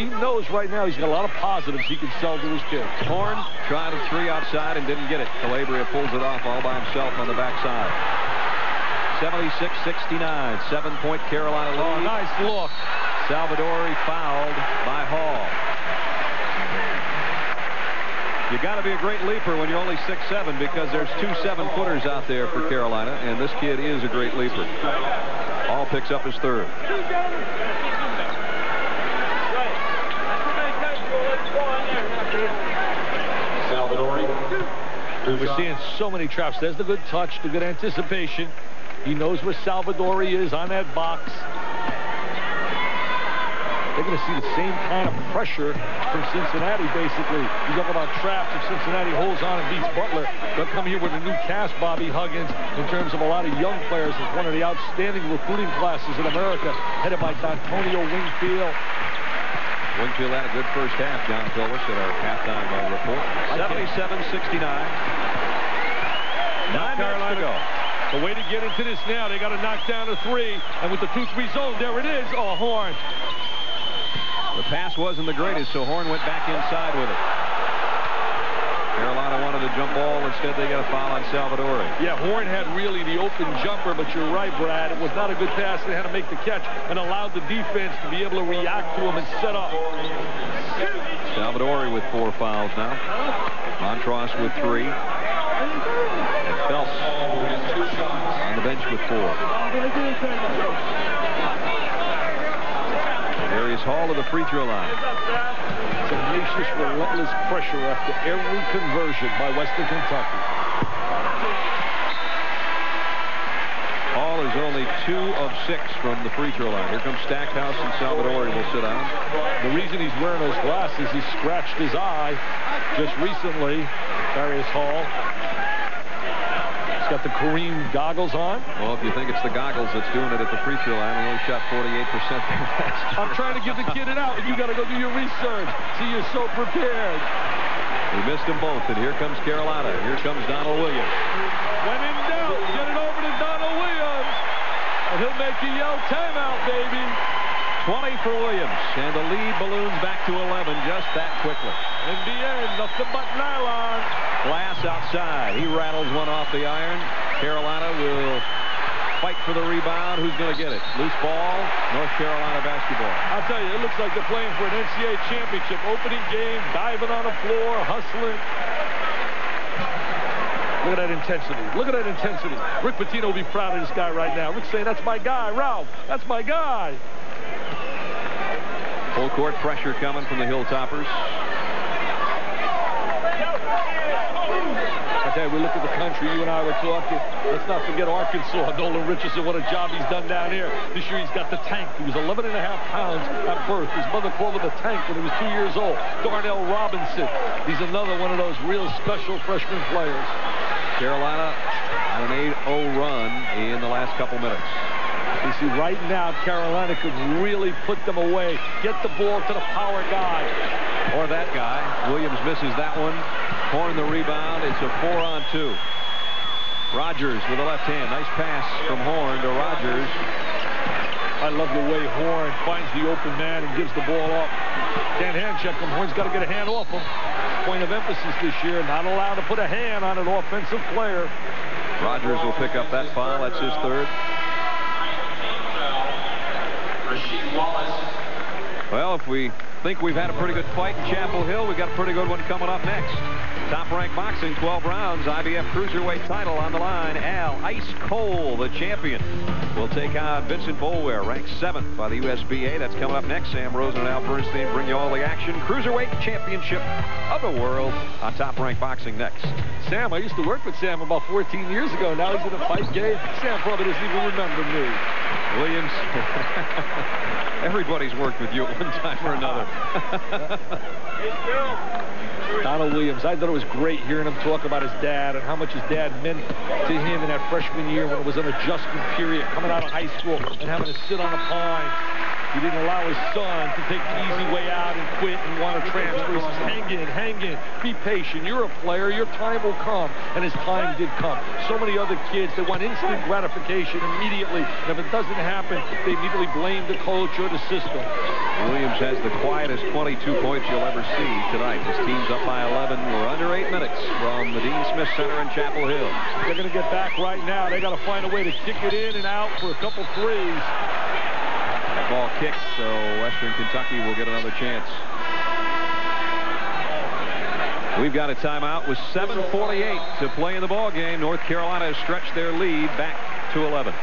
he knows right now he's got a lot of positives he can sell to his kids.
Horn tried a three outside and didn't get it. Calabria pulls it off all by himself on the backside. 76-69, seven-point Carolina oh, lead.
Oh, nice look.
Salvadori fouled by Hall. You got to be a great leaper when you're only 6'7", because there's two seven-footers out there for Carolina, and this kid is a great leaper. Hall picks up his third.
Salvadori.
We're seeing so many traps. There's the good touch, the good anticipation. He knows where Salvadori is on that box. They're going to see the same kind of pressure from Cincinnati, basically. You talk about traps. If Cincinnati holds on and beats Butler, they'll come here with a new cast, Bobby Huggins, in terms of a lot of young players. It's one of the outstanding recruiting classes in America, headed by Dontonio Wingfield.
Wingfield had a good first half, John Phillips, at our halftime uh, report. 77-69. Nine minutes to go.
The way to get into this now, they got to knock down a three. And with the 2-3 zone, there it is. Oh, Horn.
The pass wasn't the greatest, so Horn went back inside with it. Carolina wanted a jump ball. Instead, they got a foul on Salvadori.
Yeah, Horn had really the open jumper, but you're right, Brad. It was not a good pass. They had to make the catch and allowed the defense to be able to react to him and set up.
Salvadori with four fouls now. Montross with three. And Phelps on the bench with four. Darius Hall to the free throw line.
Tenacious, relentless pressure after every conversion by Western Kentucky.
Hall is only two of six from the free throw line. Here comes Stackhouse and Salvadori will sit down.
The reason he's wearing those glasses, he scratched his eye just recently, Darius Hall. Got the Kareem goggles on.
Well, if you think it's the goggles that's doing it at the free throw line, he only shot 48% there last
I'm trying to give the kid it out, and you got to go do your research. See, you're so prepared.
We missed them both, and here comes Carolina. Here comes Donald Williams.
When in doubt, get it over to Donald Williams. And he'll make you yell timeout, baby.
20 for Williams, and the lead balloons back to 11 just that quickly.
In the end, nothing but nylon.
Glass outside. He rattles one off the iron. Carolina will fight for the rebound. Who's going to get it? Loose ball, North Carolina basketball.
I'll tell you, it looks like they're playing for an NCAA championship. Opening game, diving on the floor, hustling. Look at that intensity. Look at that intensity. Rick Pitino will be proud of this guy right now. Rick's saying, that's my guy. Ralph, that's my guy.
Full court pressure coming from the Hilltoppers.
Tell we look at the country, you and I were talking. Let's not forget Arkansas. Nolan Richardson, what a job he's done down here. This year he's got the tank. He was 11 and a half pounds at birth. His mother called him the tank when he was two years old. Darnell Robinson. He's another one of those real special freshman players.
Carolina on an 8-0 run in the last couple minutes.
You see, right now, Carolina could really put them away. Get the ball to the power guy.
Or that guy. Williams misses that one. Horn the rebound. It's a four-on-two. Rogers with the left hand. Nice pass from Horn to Rogers.
I love the way Horn finds the open man and gives the ball up. Can't hand check him. Horn's got to get a hand off him. Point of emphasis this year, not allowed to put a hand on an offensive player.
Rogers will pick up that foul. That's his third. Well, if we think we've had a pretty good fight in Chapel Hill. We've got a pretty good one coming up next. Top Rank Boxing, 12 rounds, IBF Cruiserweight title on the line. Al Ice Cole, the champion, will take on Vincent Boulware, ranked 7th by the USBA. That's coming up next. Sam Rosen and Al Bernstein bring you all the action. Cruiserweight Championship of the World on Top Rank Boxing next.
Sam, I used to work with Sam about 14 years ago. Now he's in a fight game. Sam probably doesn't even remember me.
Williams. Everybody's worked with you at one time or another.
Donald Williams, I thought it was great hearing him talk about his dad and how much his dad meant to him in that freshman year when it was an adjustment period, coming out of high school and having to sit on a pine he didn't allow his son to take the easy way out and quit and want to transfer. He says, hang in, hang in, be patient. You're a player. Your time will come. And his time did come. So many other kids, they want instant gratification immediately. And if it doesn't happen, they immediately blame the coach or the system.
Williams has the quietest 22 points you'll ever see tonight. His team's up by 11. We're under eight minutes from the Dean Smith Center in Chapel Hill.
They're going to get back right now. They got to find a way to kick it in and out for a couple threes.
Ball kicked, so Western Kentucky will get another chance. We've got a timeout with 7.48 to play in the ball game. North Carolina has stretched their lead back to 11.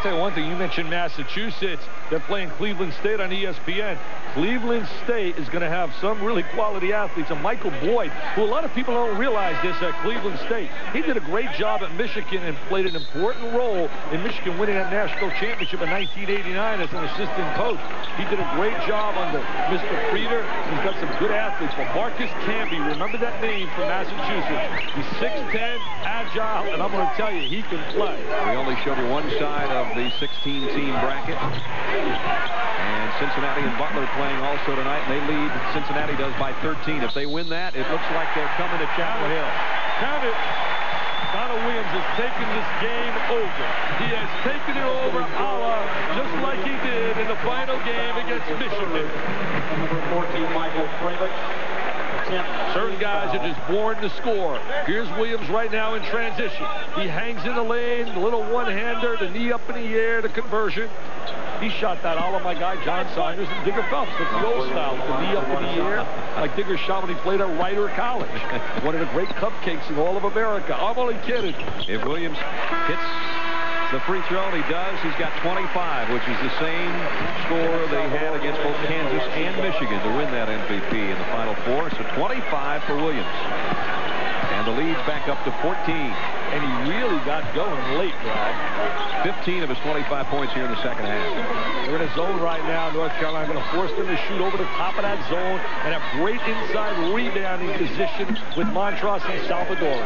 I'll tell you one thing. You mentioned Massachusetts. They're playing Cleveland State on ESPN. Cleveland State is going to have some really quality athletes. And Michael Boyd, who a lot of people don't realize this at Cleveland State, he did a great job at Michigan and played an important role in Michigan winning that national championship in 1989 as an assistant coach. He did a great job under Mr. Frieder. He's got some good athletes. But Marcus Camby, remember that name from Massachusetts. He's 6'10", agile, and I'm going to tell you, he can play.
We only showed you one side of the 16-team bracket. And Cincinnati and Butler playing also tonight, and they lead. Cincinnati does by 13. If they win that, it looks like they're coming to Chapel Hill.
Count it. Donald Williams has taken this game over. He has taken it over a la just like he did in the final game against Michigan.
Number 14, Michael Fralix.
Certain guys are just born to score. Here's Williams right now in transition. He hangs in the lane, little one-hander, the knee up in the air, the conversion. He shot that all of my guy John Saunders and Digger Phelps. That's the old style, the knee up in the air, like Digger shot when he played at Rider College. One of the great cupcakes in all of America. I'm only kidding.
If Williams hits the free throw, and he does. He's got 25, which is the same score they had against both Kansas and Michigan to win that MVP in the Final Four. So 25 for Williams. And the lead's back up to 14.
And he really got going late, Brad.
15 of his 25 points here in the second half.
They're in a zone right now. North Carolina going to force them to shoot over the top of that zone and have great inside rebounding position with Montross and Salvadori.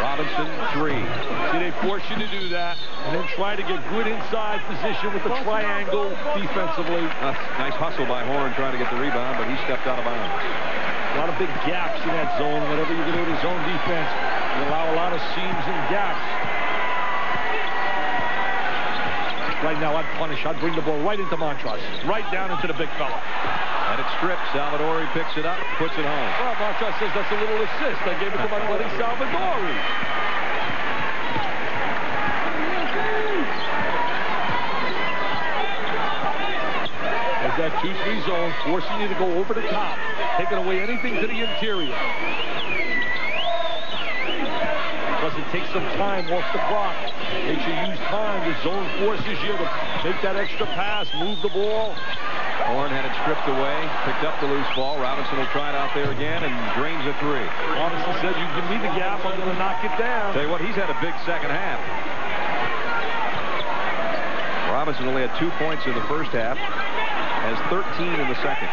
Robinson, three.
See, they force you to do that and then try to get good inside position with the triangle defensively.
Nice hustle by Horn trying to get the rebound, but he stepped out of bounds.
A lot of big gaps in that zone. Whatever you can do to zone defense, you allow a lot of seams and gaps. Right now, I'd punish. I'd bring the ball right into Montross. Right down into the big fella.
And it's stripped. Salvadori picks it up, puts it home.
Well, Montross says that's a little assist. I gave it to my buddy Salvadori. As that 2-3 zone forcing you to go over the top, taking away anything to the interior. Plus, it takes some time off the clock. Makes you use time. The zone forces you to make that extra pass, move the ball.
Horn had it stripped away, picked up the loose ball. Robinson will try it out there again and drains a three.
Robinson said, you give me the gap, I'm going to knock it down.
Tell you what, he's had a big second half. Robinson only had two points in the first half, has 13 in the second.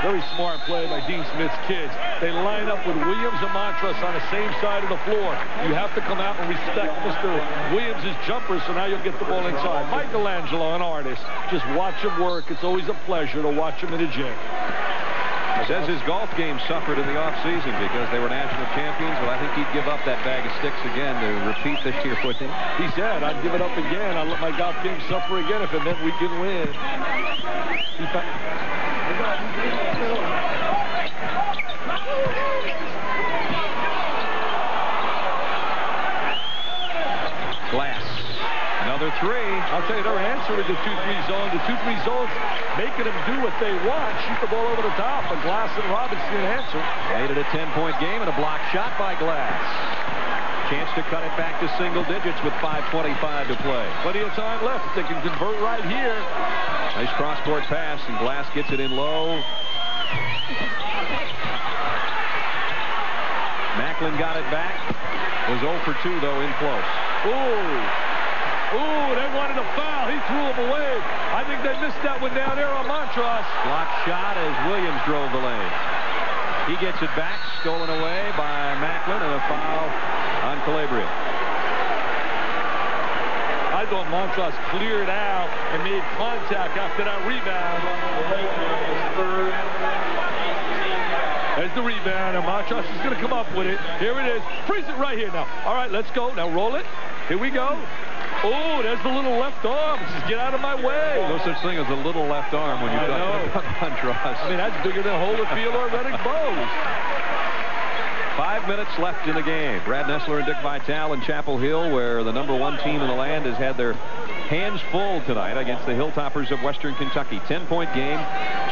Very smart play by Dean Smith's kids. They line up with Williams and Montross on the same side of the floor. You have to come out and respect Mr. Williams' jumper, so now you'll get the ball inside. Michelangelo, an artist. Just watch him work. It's always a pleasure to watch him in the gym.
Says his golf game suffered in the offseason because they were national champions. Well, I think he'd give up that bag of sticks again to repeat this year him.
He said, I'd give it up again. I'd let my golf game suffer again if it meant we can win. He
Glass Another three.
I'll tell you, their answer answering the 2-3 zone. The 2-3 zone's making them do what they want. Shoot the ball over the top. But Glass and Robinson answer.
Made it a 10-point game and a block shot by Glass. Chance to cut it back to single digits with 5.25 to play.
Plenty of time left. They can convert right here.
Nice cross-court pass, and Glass gets it in low. Macklin got it back. Was 0 for 2, though, in close.
Ooh. Ooh, they wanted a foul. He threw him away. I think they missed that one down there on Montross.
Block shot as Williams drove the lane. He gets it back, stolen away by Macklin, and a foul on Calabria.
I thought Montross cleared out and made contact after that rebound. There's the rebound, and Montross is going to come up with it. Here it is. Freeze it right here now. All right, let's go. Now roll it. Here we go. Oh, there's the little left arm. Just get out of my way.
No such thing as a little left arm when you
I
talk
know.
about Montross.
I mean, that's bigger than Holyfield or Riddick Bowes.
Five minutes left in the game. Brad Nessler and Dick Vitale in Chapel Hill, where the number one team in the land has had their hands full tonight against the Hilltoppers of Western Kentucky. 10-point game.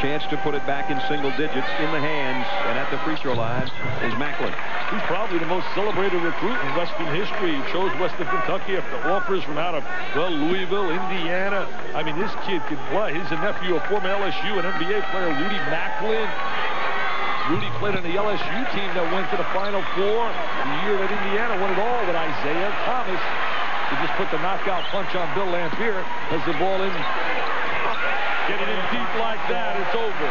Chance to put it back in single digits in the hands. And at the free throw line is Macklin.
He's probably the most celebrated recruit in Western history. He chose Western Kentucky after offers from out of, well, Louisville, Indiana. I mean, this kid can play. He's a nephew of former LSU and NBA player Rudy Macklin. Rudy played on the LSU team that went to the Final Four the year that Indiana won it all with Isiah Thomas. He just put the knockout punch on Bill Laimbeer as the ball in. Get it in deep like that, it's over.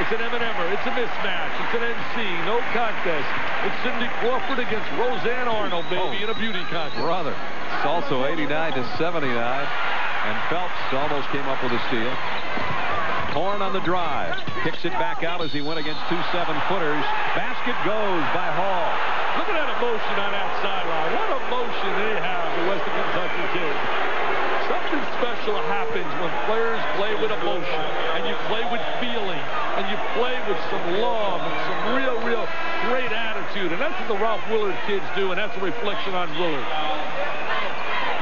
It's an M&M'er. It's a mismatch. It's an NC. No contest. It's Cindy Crawford against Roseanne Arnold, baby,
Oh.
in a beauty contest.
Brother. It's also 89 to 79. And Phelps almost came up with a steal. Horn on the drive. Kicks it back out as he went against two seven-footers. Basket goes by Hall.
Look at that emotion on that sideline. What emotion they have, the Western Kentucky kids. Something special happens when players play with emotion, and you play with feeling, and you play with some love and some real, real great attitude. And that's what the Ralph Willard kids do, and that's a reflection on Willard.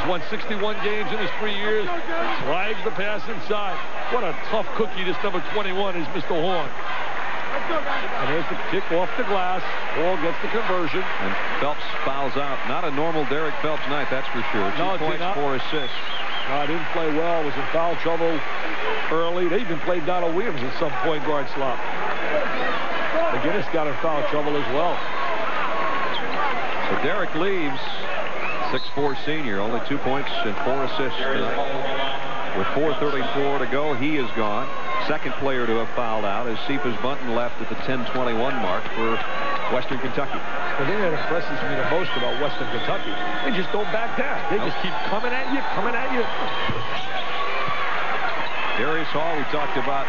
He's won 61 games in his three years, drives the pass inside. What a tough cookie this number 21 is Mr. Horn. And there's the kick off the glass. Hall gets the conversion.
And Phelps fouls out. Not a normal Derek Phelps night, that's for sure. Two
No,
points,
not.
four assists.
No, I didn't play well. Was in foul trouble early. They even played Donald Williams at some point guard slot. McInnis got in foul trouble as well.
So Derek leaves. 6'4 senior, only two points and four assists tonight. With 4.34 to go, he is gone. Second player to have fouled out is Cephas Bunton left at the 10-21 mark for Western Kentucky.
The thing that impresses me the most about Western Kentucky, they just don't back down. They just keep coming at you, coming at you.
Darius Hall, we talked about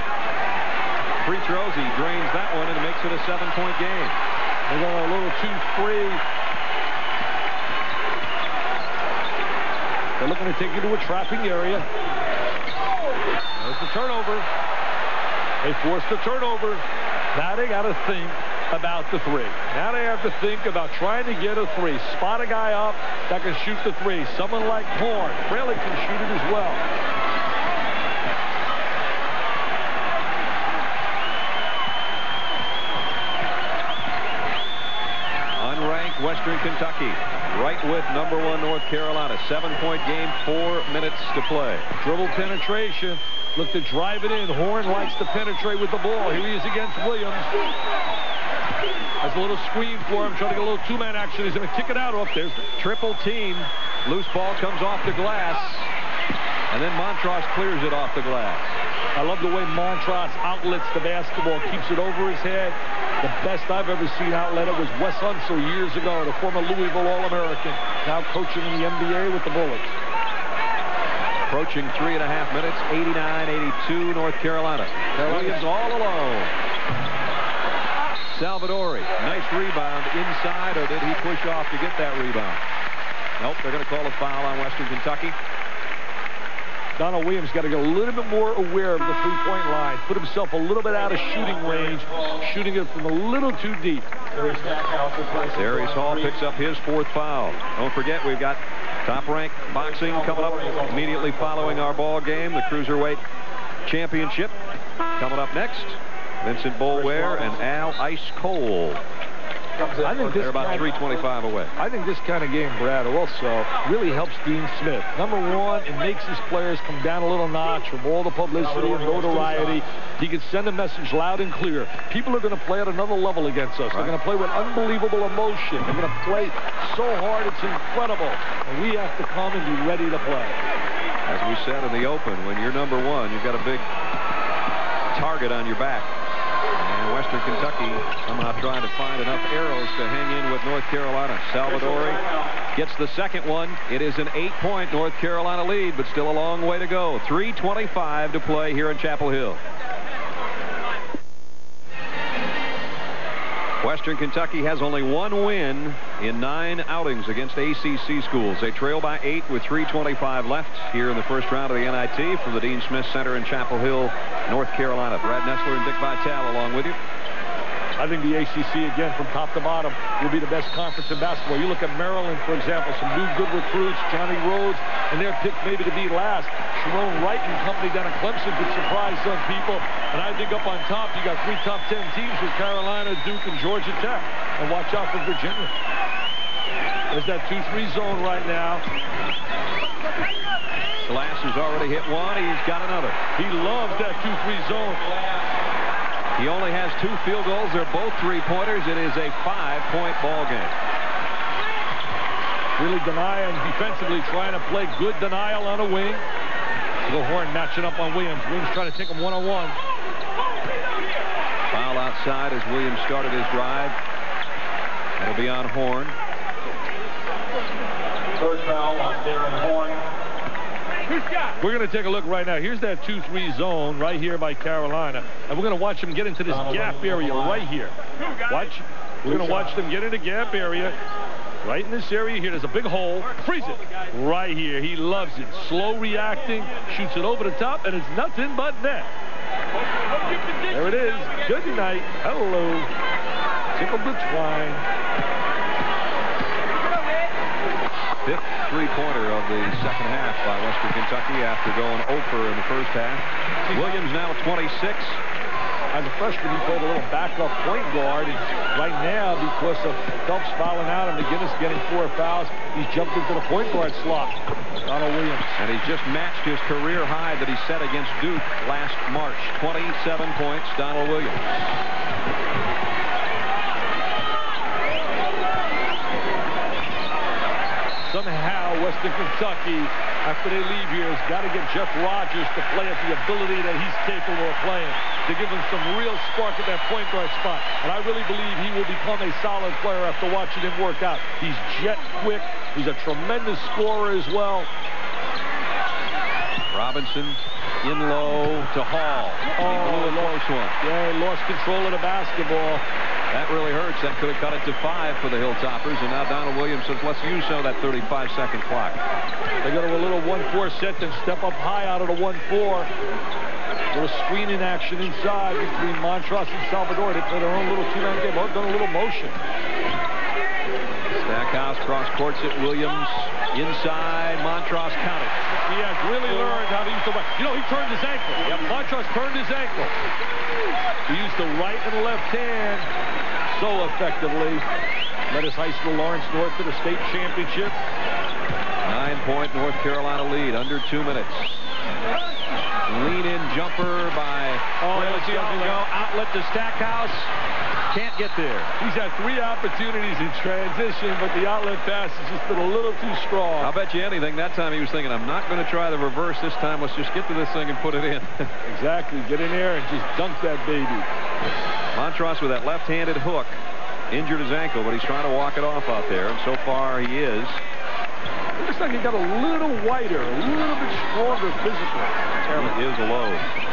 free throws. He drains that one and makes it a seven-point game.
They go a little too free. They're looking to take you to a trapping area. There's the turnover. They forced the turnover. Now they got to think about the three. Now they have to think about trying to get a three. Spot a guy up that can shoot the three. Someone like Horn. Fralix can shoot it as well.
Unranked Western Kentucky, right with number one North Carolina. Seven-point game, four minutes to play.
Dribble penetration. Look to drive it in. Horn likes to penetrate with the ball. Here he is against Williams. Has a little screen for him, trying to get a little two-man action. He's going to kick it out off there.
Triple team. Loose ball comes off the glass. And then Montross clears it off the glass.
I love the way Montross outlets the basketball, keeps it over his head. The best I've ever seen outlet it was Wes Unseld years ago, the former Louisville All-American, now coaching in the NBA with the Bullets.
Approaching three and a half minutes, 89-82 North Carolina. Williams all alone. Salvadori, nice rebound inside, or did he push off to get that rebound? Nope, they're going to call a foul on Western Kentucky.
Donald Williams got to get a little bit more aware of the three-point line. Put himself a little bit out of shooting range, shooting it from a little too deep.
Darius Hall picks up his fourth foul. Don't forget, we've got top-ranked boxing coming up immediately following our ball game. The Cruiserweight Championship coming up next. Vincent Boulware and Al Ice Cole.
I think
They're about 325 away.
I think this kind of game, Brad, also really helps Dean Smith. Number one, it makes his players come down a little notch from all the publicity and notoriety. He can send a message loud and clear. People are going to play at another level against us. They're going to play with unbelievable emotion. They're going to play so hard, it's incredible. And we have to come and be ready to play.
As we said in the open, when you're number one, you've got a big target on your back. Western Kentucky somehow trying to find enough arrows to hang in with North Carolina. Salvadori gets the second one. It is an eight-point North Carolina lead, but still a long way to go. 3.25 to play here in Chapel Hill. Western Kentucky has only one win in nine outings against ACC schools. They trail by eight with 3.25 left here in the first round of the NIT from the Dean Smith Center in Chapel Hill, North Carolina. Brad Nessler and Dick Vitale along with you.
I think the ACC, again, from top to bottom, will be the best conference in basketball. You look at Maryland, for example, some new good recruits, Johnny Rhodes, and they're picked maybe to be last. Sharone Wright and company down at Clemson could surprise some people. And I think up on top, you got three top 10 teams with Carolina, Duke, and Georgia Tech. And watch out for Virginia. There's that 2-3 zone right now.
Glass has already hit one. He's got another.
He loves that 2-3 zone.
He only has two field goals. They're both three-pointers. It is a five-point ball game.
Really denying defensively, trying to play good denial on a wing. Little Horn matching up on Williams. Williams trying to take him one-on-one.
Foul outside as Williams started his drive. It'll be on Horn.
Third foul on Darrin Horn.
We're going to take a look right now. Here's that 2-3 zone right here by Carolina. And we're going to watch them get into this gap area right here. Watch. We're going to watch them get into gap area. Right in this area here, there's a big hole. Freeze it. Right here. He loves it. Slow reacting, shoots it over the top, and it's nothing but net. There it is. Good night. Hello. Tickle the twine.
Fifth three-pointer of the second half by Western Kentucky after going over in the first half. Williams now 26.
As a freshman, he played a little backup point guard. And right now, because of Phelps fouling out and McInnis getting four fouls, he's jumped into the point guard slot. Donald Williams.
And he's just matched his career high that he set against Duke last March. 27 points, Donald Williams.
Somehow, Western Kentucky, after they leave here, has got to get Jeff Rogers to play at the ability that he's capable of playing, to give him some real spark at that point guard spot. And I really believe he will become a solid player after watching him work out. He's jet quick. He's a tremendous scorer as well.
Robinson in low to Hall.
Oh,
he blew a close one.
Yeah, lost control of the basketball.
That really hurts. That could have cut it to five for the Hilltoppers. And now Donald Williams says, let's use some of that 35-second clock.
They go to a little 1-4 set, then step up high out of the 1-4. Little screening action inside between Montross and Salvadori. They play their own little two-man game. Both done a little motion.
Stackhouse cross courts it. Williams inside. Montross counted.
He has really learned how to use the right. You know, he turned his ankle. Yeah, Montross turned his ankle. He used the right and the left hand so effectively. Led his high school Lawrence North to the state championship.
Nine-point North Carolina lead, under two minutes. Lean-in jumper by
Oh, that's
doesn't go. Outlet to Stackhouse. Can't get there.
He's had three opportunities in transition, but the outlet pass has just been a little too strong.
I'll bet you anything. That time he was thinking, I'm not going to try the reverse this time. Let's just get to this thing and put it in.
Exactly. Get in there and just dunk that baby.
Montross with that left-handed hook. Injured his ankle, but he's trying to walk it off out there. And so far, he is.
It looks like he got a little whiter, a little bit stronger physically.
He is alone.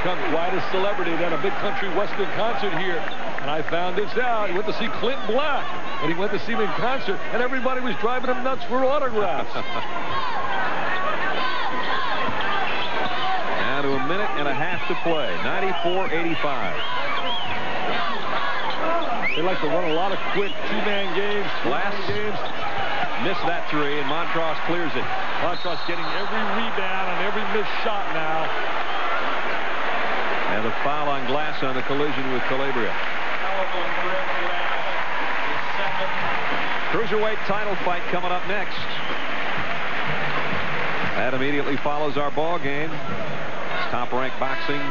Become quite a celebrity at a big country western concert here. And I found this out. He went to see Clint Black. And he went to see him in concert. And everybody was driving him nuts for autographs.
now to a minute and a half to play. 94-85.
They like to run a lot of quick two-man games,
Glass
games.
Missed that three, and Montross clears it.
Montross getting every rebound and every missed shot now.
And the foul on Glass on the collision with Calabria. Cruiserweight title fight coming up next. That immediately follows our ball game. Top Rank Boxing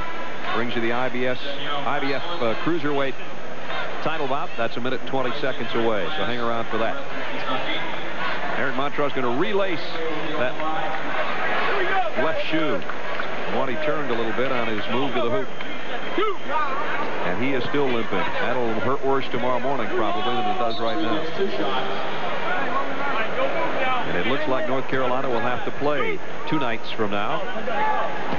brings you the IBS, IBF uh, Cruiserweight title bout. That's a minute and 20 seconds away, so hang around for that. Eric Montross going to relace that left shoe. One he turned a little bit on his move to the hoop. And he is still limping. That'll hurt worse tomorrow morning probably than it does right now. And it looks like North Carolina will have to play two nights from now.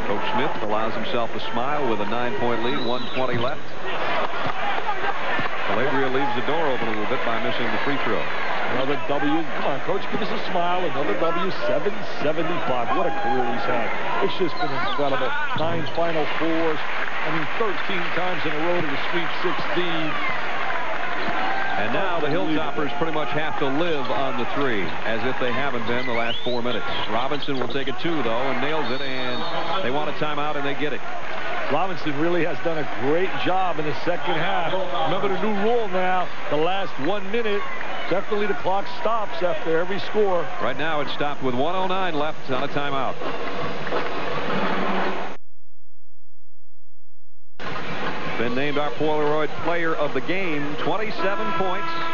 Coach Smith allows himself a smile with a nine-point lead, 120 left. Calabria leaves the door open a little bit by missing the free throw.
Another W. Come on, coach, give us a smile. Another W, 775. What a career he's had. It's just been incredible. Nine Final Fours. I mean, 13 times in a row to the Sweet 16.
And now the Hilltoppers pretty much have to live on the three, as if they haven't been the last four minutes. Robinson will take a two, though, and nails it, and they want a timeout, and they get it.
Robinson really has done a great job in the second half. Remember the new rule now, the last one minute, definitely the clock stops after every score.
Right now it stopped with 109 left on a timeout. Been named our Polaroid player of the game, 27 points.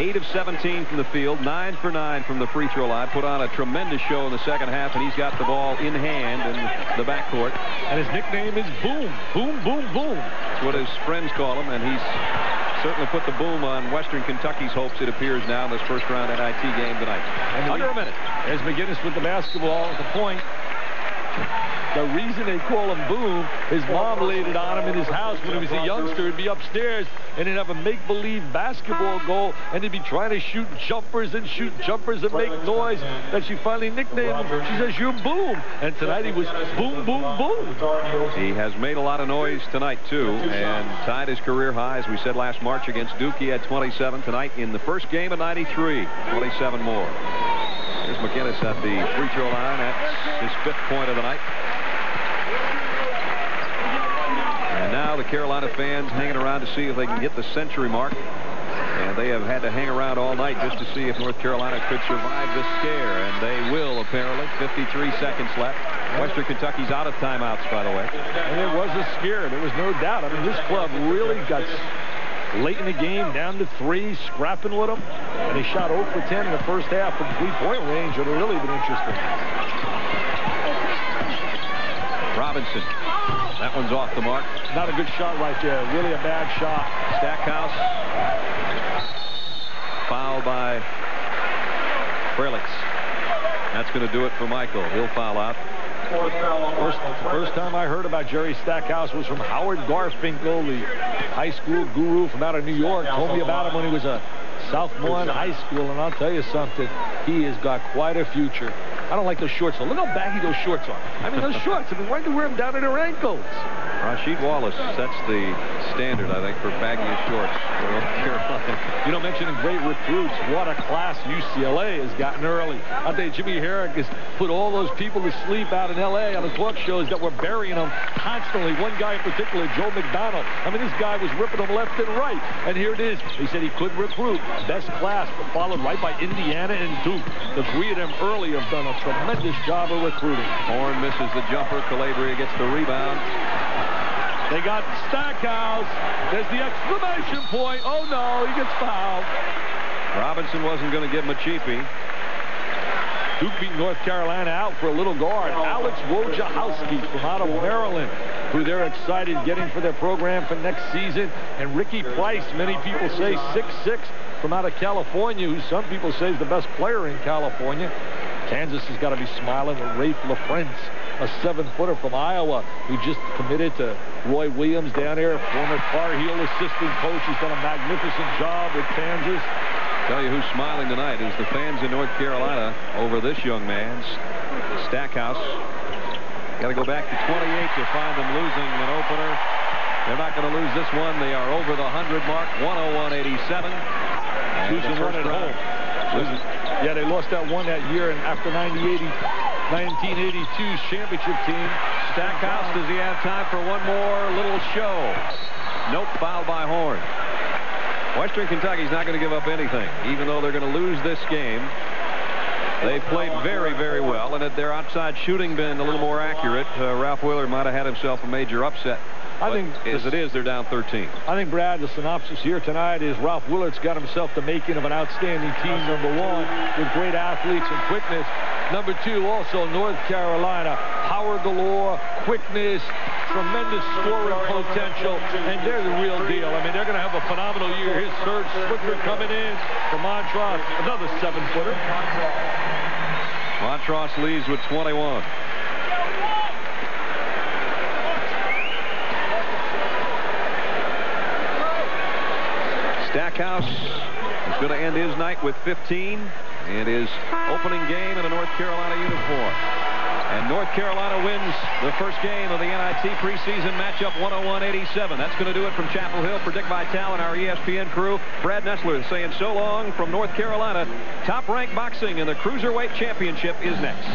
8 of 17 from the field, 9 for 9 from the free throw line. Put on a tremendous show in the second half, and he's got the ball in hand in the backcourt.
And his nickname is Boom. Boom, boom, boom.
That's what his friends call him, and he's certainly put the boom on Western Kentucky's hopes, it appears now, in this first round NIT game tonight.
And
Under a minute.
There's McInnis with the basketball at the point. The reason they call him Boom, his mom laid it on him in his house when he was a youngster. He'd be upstairs and he'd have a make-believe basketball goal and he'd be trying to shoot jumpers and shoot jumpers and make noise. Then she finally nicknamed him. She says, you're Boom. And tonight he was Boom, Boom, Boom.
He has made a lot of noise tonight, too, and tied his career high, as we said last March, against Duke. He had 27 tonight in the first game of 93. 27 more. Here's McInnis at the free throw line. That's his fifth point of the And now the Carolina fans hanging around to see if they can get the century mark. And they have had to hang around all night just to see if North Carolina could survive this scare. And they will, apparently. 53 seconds left. Western Kentucky's out of timeouts, by the way.
And it was a scare. There was no doubt. I mean, this club really got late in the game, down to three, scrapping with them. And they shot 0 for 10 in the first half from three-point range. It would have really been interesting.
Robinson. That one's off the mark.
Not a good shot right there. Really a bad shot.
Stackhouse. Foul by Fralix. That's going to do it for Michael. He'll foul out.
First, first time I heard about Jerry Stackhouse was from Howard Garfinkel, the high school guru from out of New York. Told me about him when he was a sophomore in high school, and I'll tell you something, he has got quite a future. I don't like those shorts. Though. Look how baggy those shorts are. I mean, those shorts, I mean, why do they wear them down to their ankles?
Rasheed Wallace sets the standard, I think, for baggiest shorts for North Carolina.
You know, mentioning great recruits, what a class UCLA has gotten early. I think Jimmy Harrick has put all those people to sleep out in L.A. on the talk shows that were burying them constantly. One guy in particular, Joe McDonnell. I mean, this guy was ripping them left and right. And here it is. He said he could recruit. Best class, followed right by Indiana and Duke. The three of them early have done a tremendous job of recruiting.
Horn misses the jumper. Calabria gets the rebound.
They got Stackhouse. There's the exclamation point. Oh, no, he gets fouled.
Robinson wasn't going to give him a cheapie.
Duke beat North Carolina out for a little guard. Oh. Alex Wojciechowski from out of Maryland, who they're excited getting for their program for next season. And Ricky Price, many people say 6'6", from out of California, who some people say is the best player in California. Kansas has got to be smiling with Raef LaFrentz, a seven-footer from Iowa who just committed to Roy Williams down here, former Tar Heel assistant coach. He's done a magnificent job with Kansas.
Tell you who's smiling tonight is the fans in North Carolina over this young man, Stackhouse. Got to go back to 28 to find them losing an opener They're not going to lose this one. They are over the 100 mark, 101.87.
Losing one oh at home. Losing. Yeah, they lost that one that year, and after 1980, 1982 championship team.
Stackhouse, does he have time for one more little show? Nope, foul by Horn. Western Kentucky's not going to give up anything, even though they're going to lose this game. They played very, very well, and had their outside shooting been a little more accurate, uh, Ralph Willard might have had himself a major upset.
I think
as it is, they're down 13.
I think, Brad, the synopsis here tonight is Ralph Willard's got himself the making of an outstanding team, number one, with great athletes and quickness. Number two, also North Carolina, power galore, quickness, tremendous scoring potential, and they're the real deal. I mean, they're going to have a phenomenal year. Here's Serge Zwikker coming in for Montross, another seven-footer.
Montross leads with 21. Stackhouse is going to end his night with 15 and his opening game in a North Carolina uniform. And North Carolina wins the first game of the NIT preseason matchup 101-87. That's going to do it from Chapel Hill for Dick Vitale and our ESPN crew. Brad Nessler saying so long from North Carolina. Top-ranked boxing in the Cruiserweight Championship is next.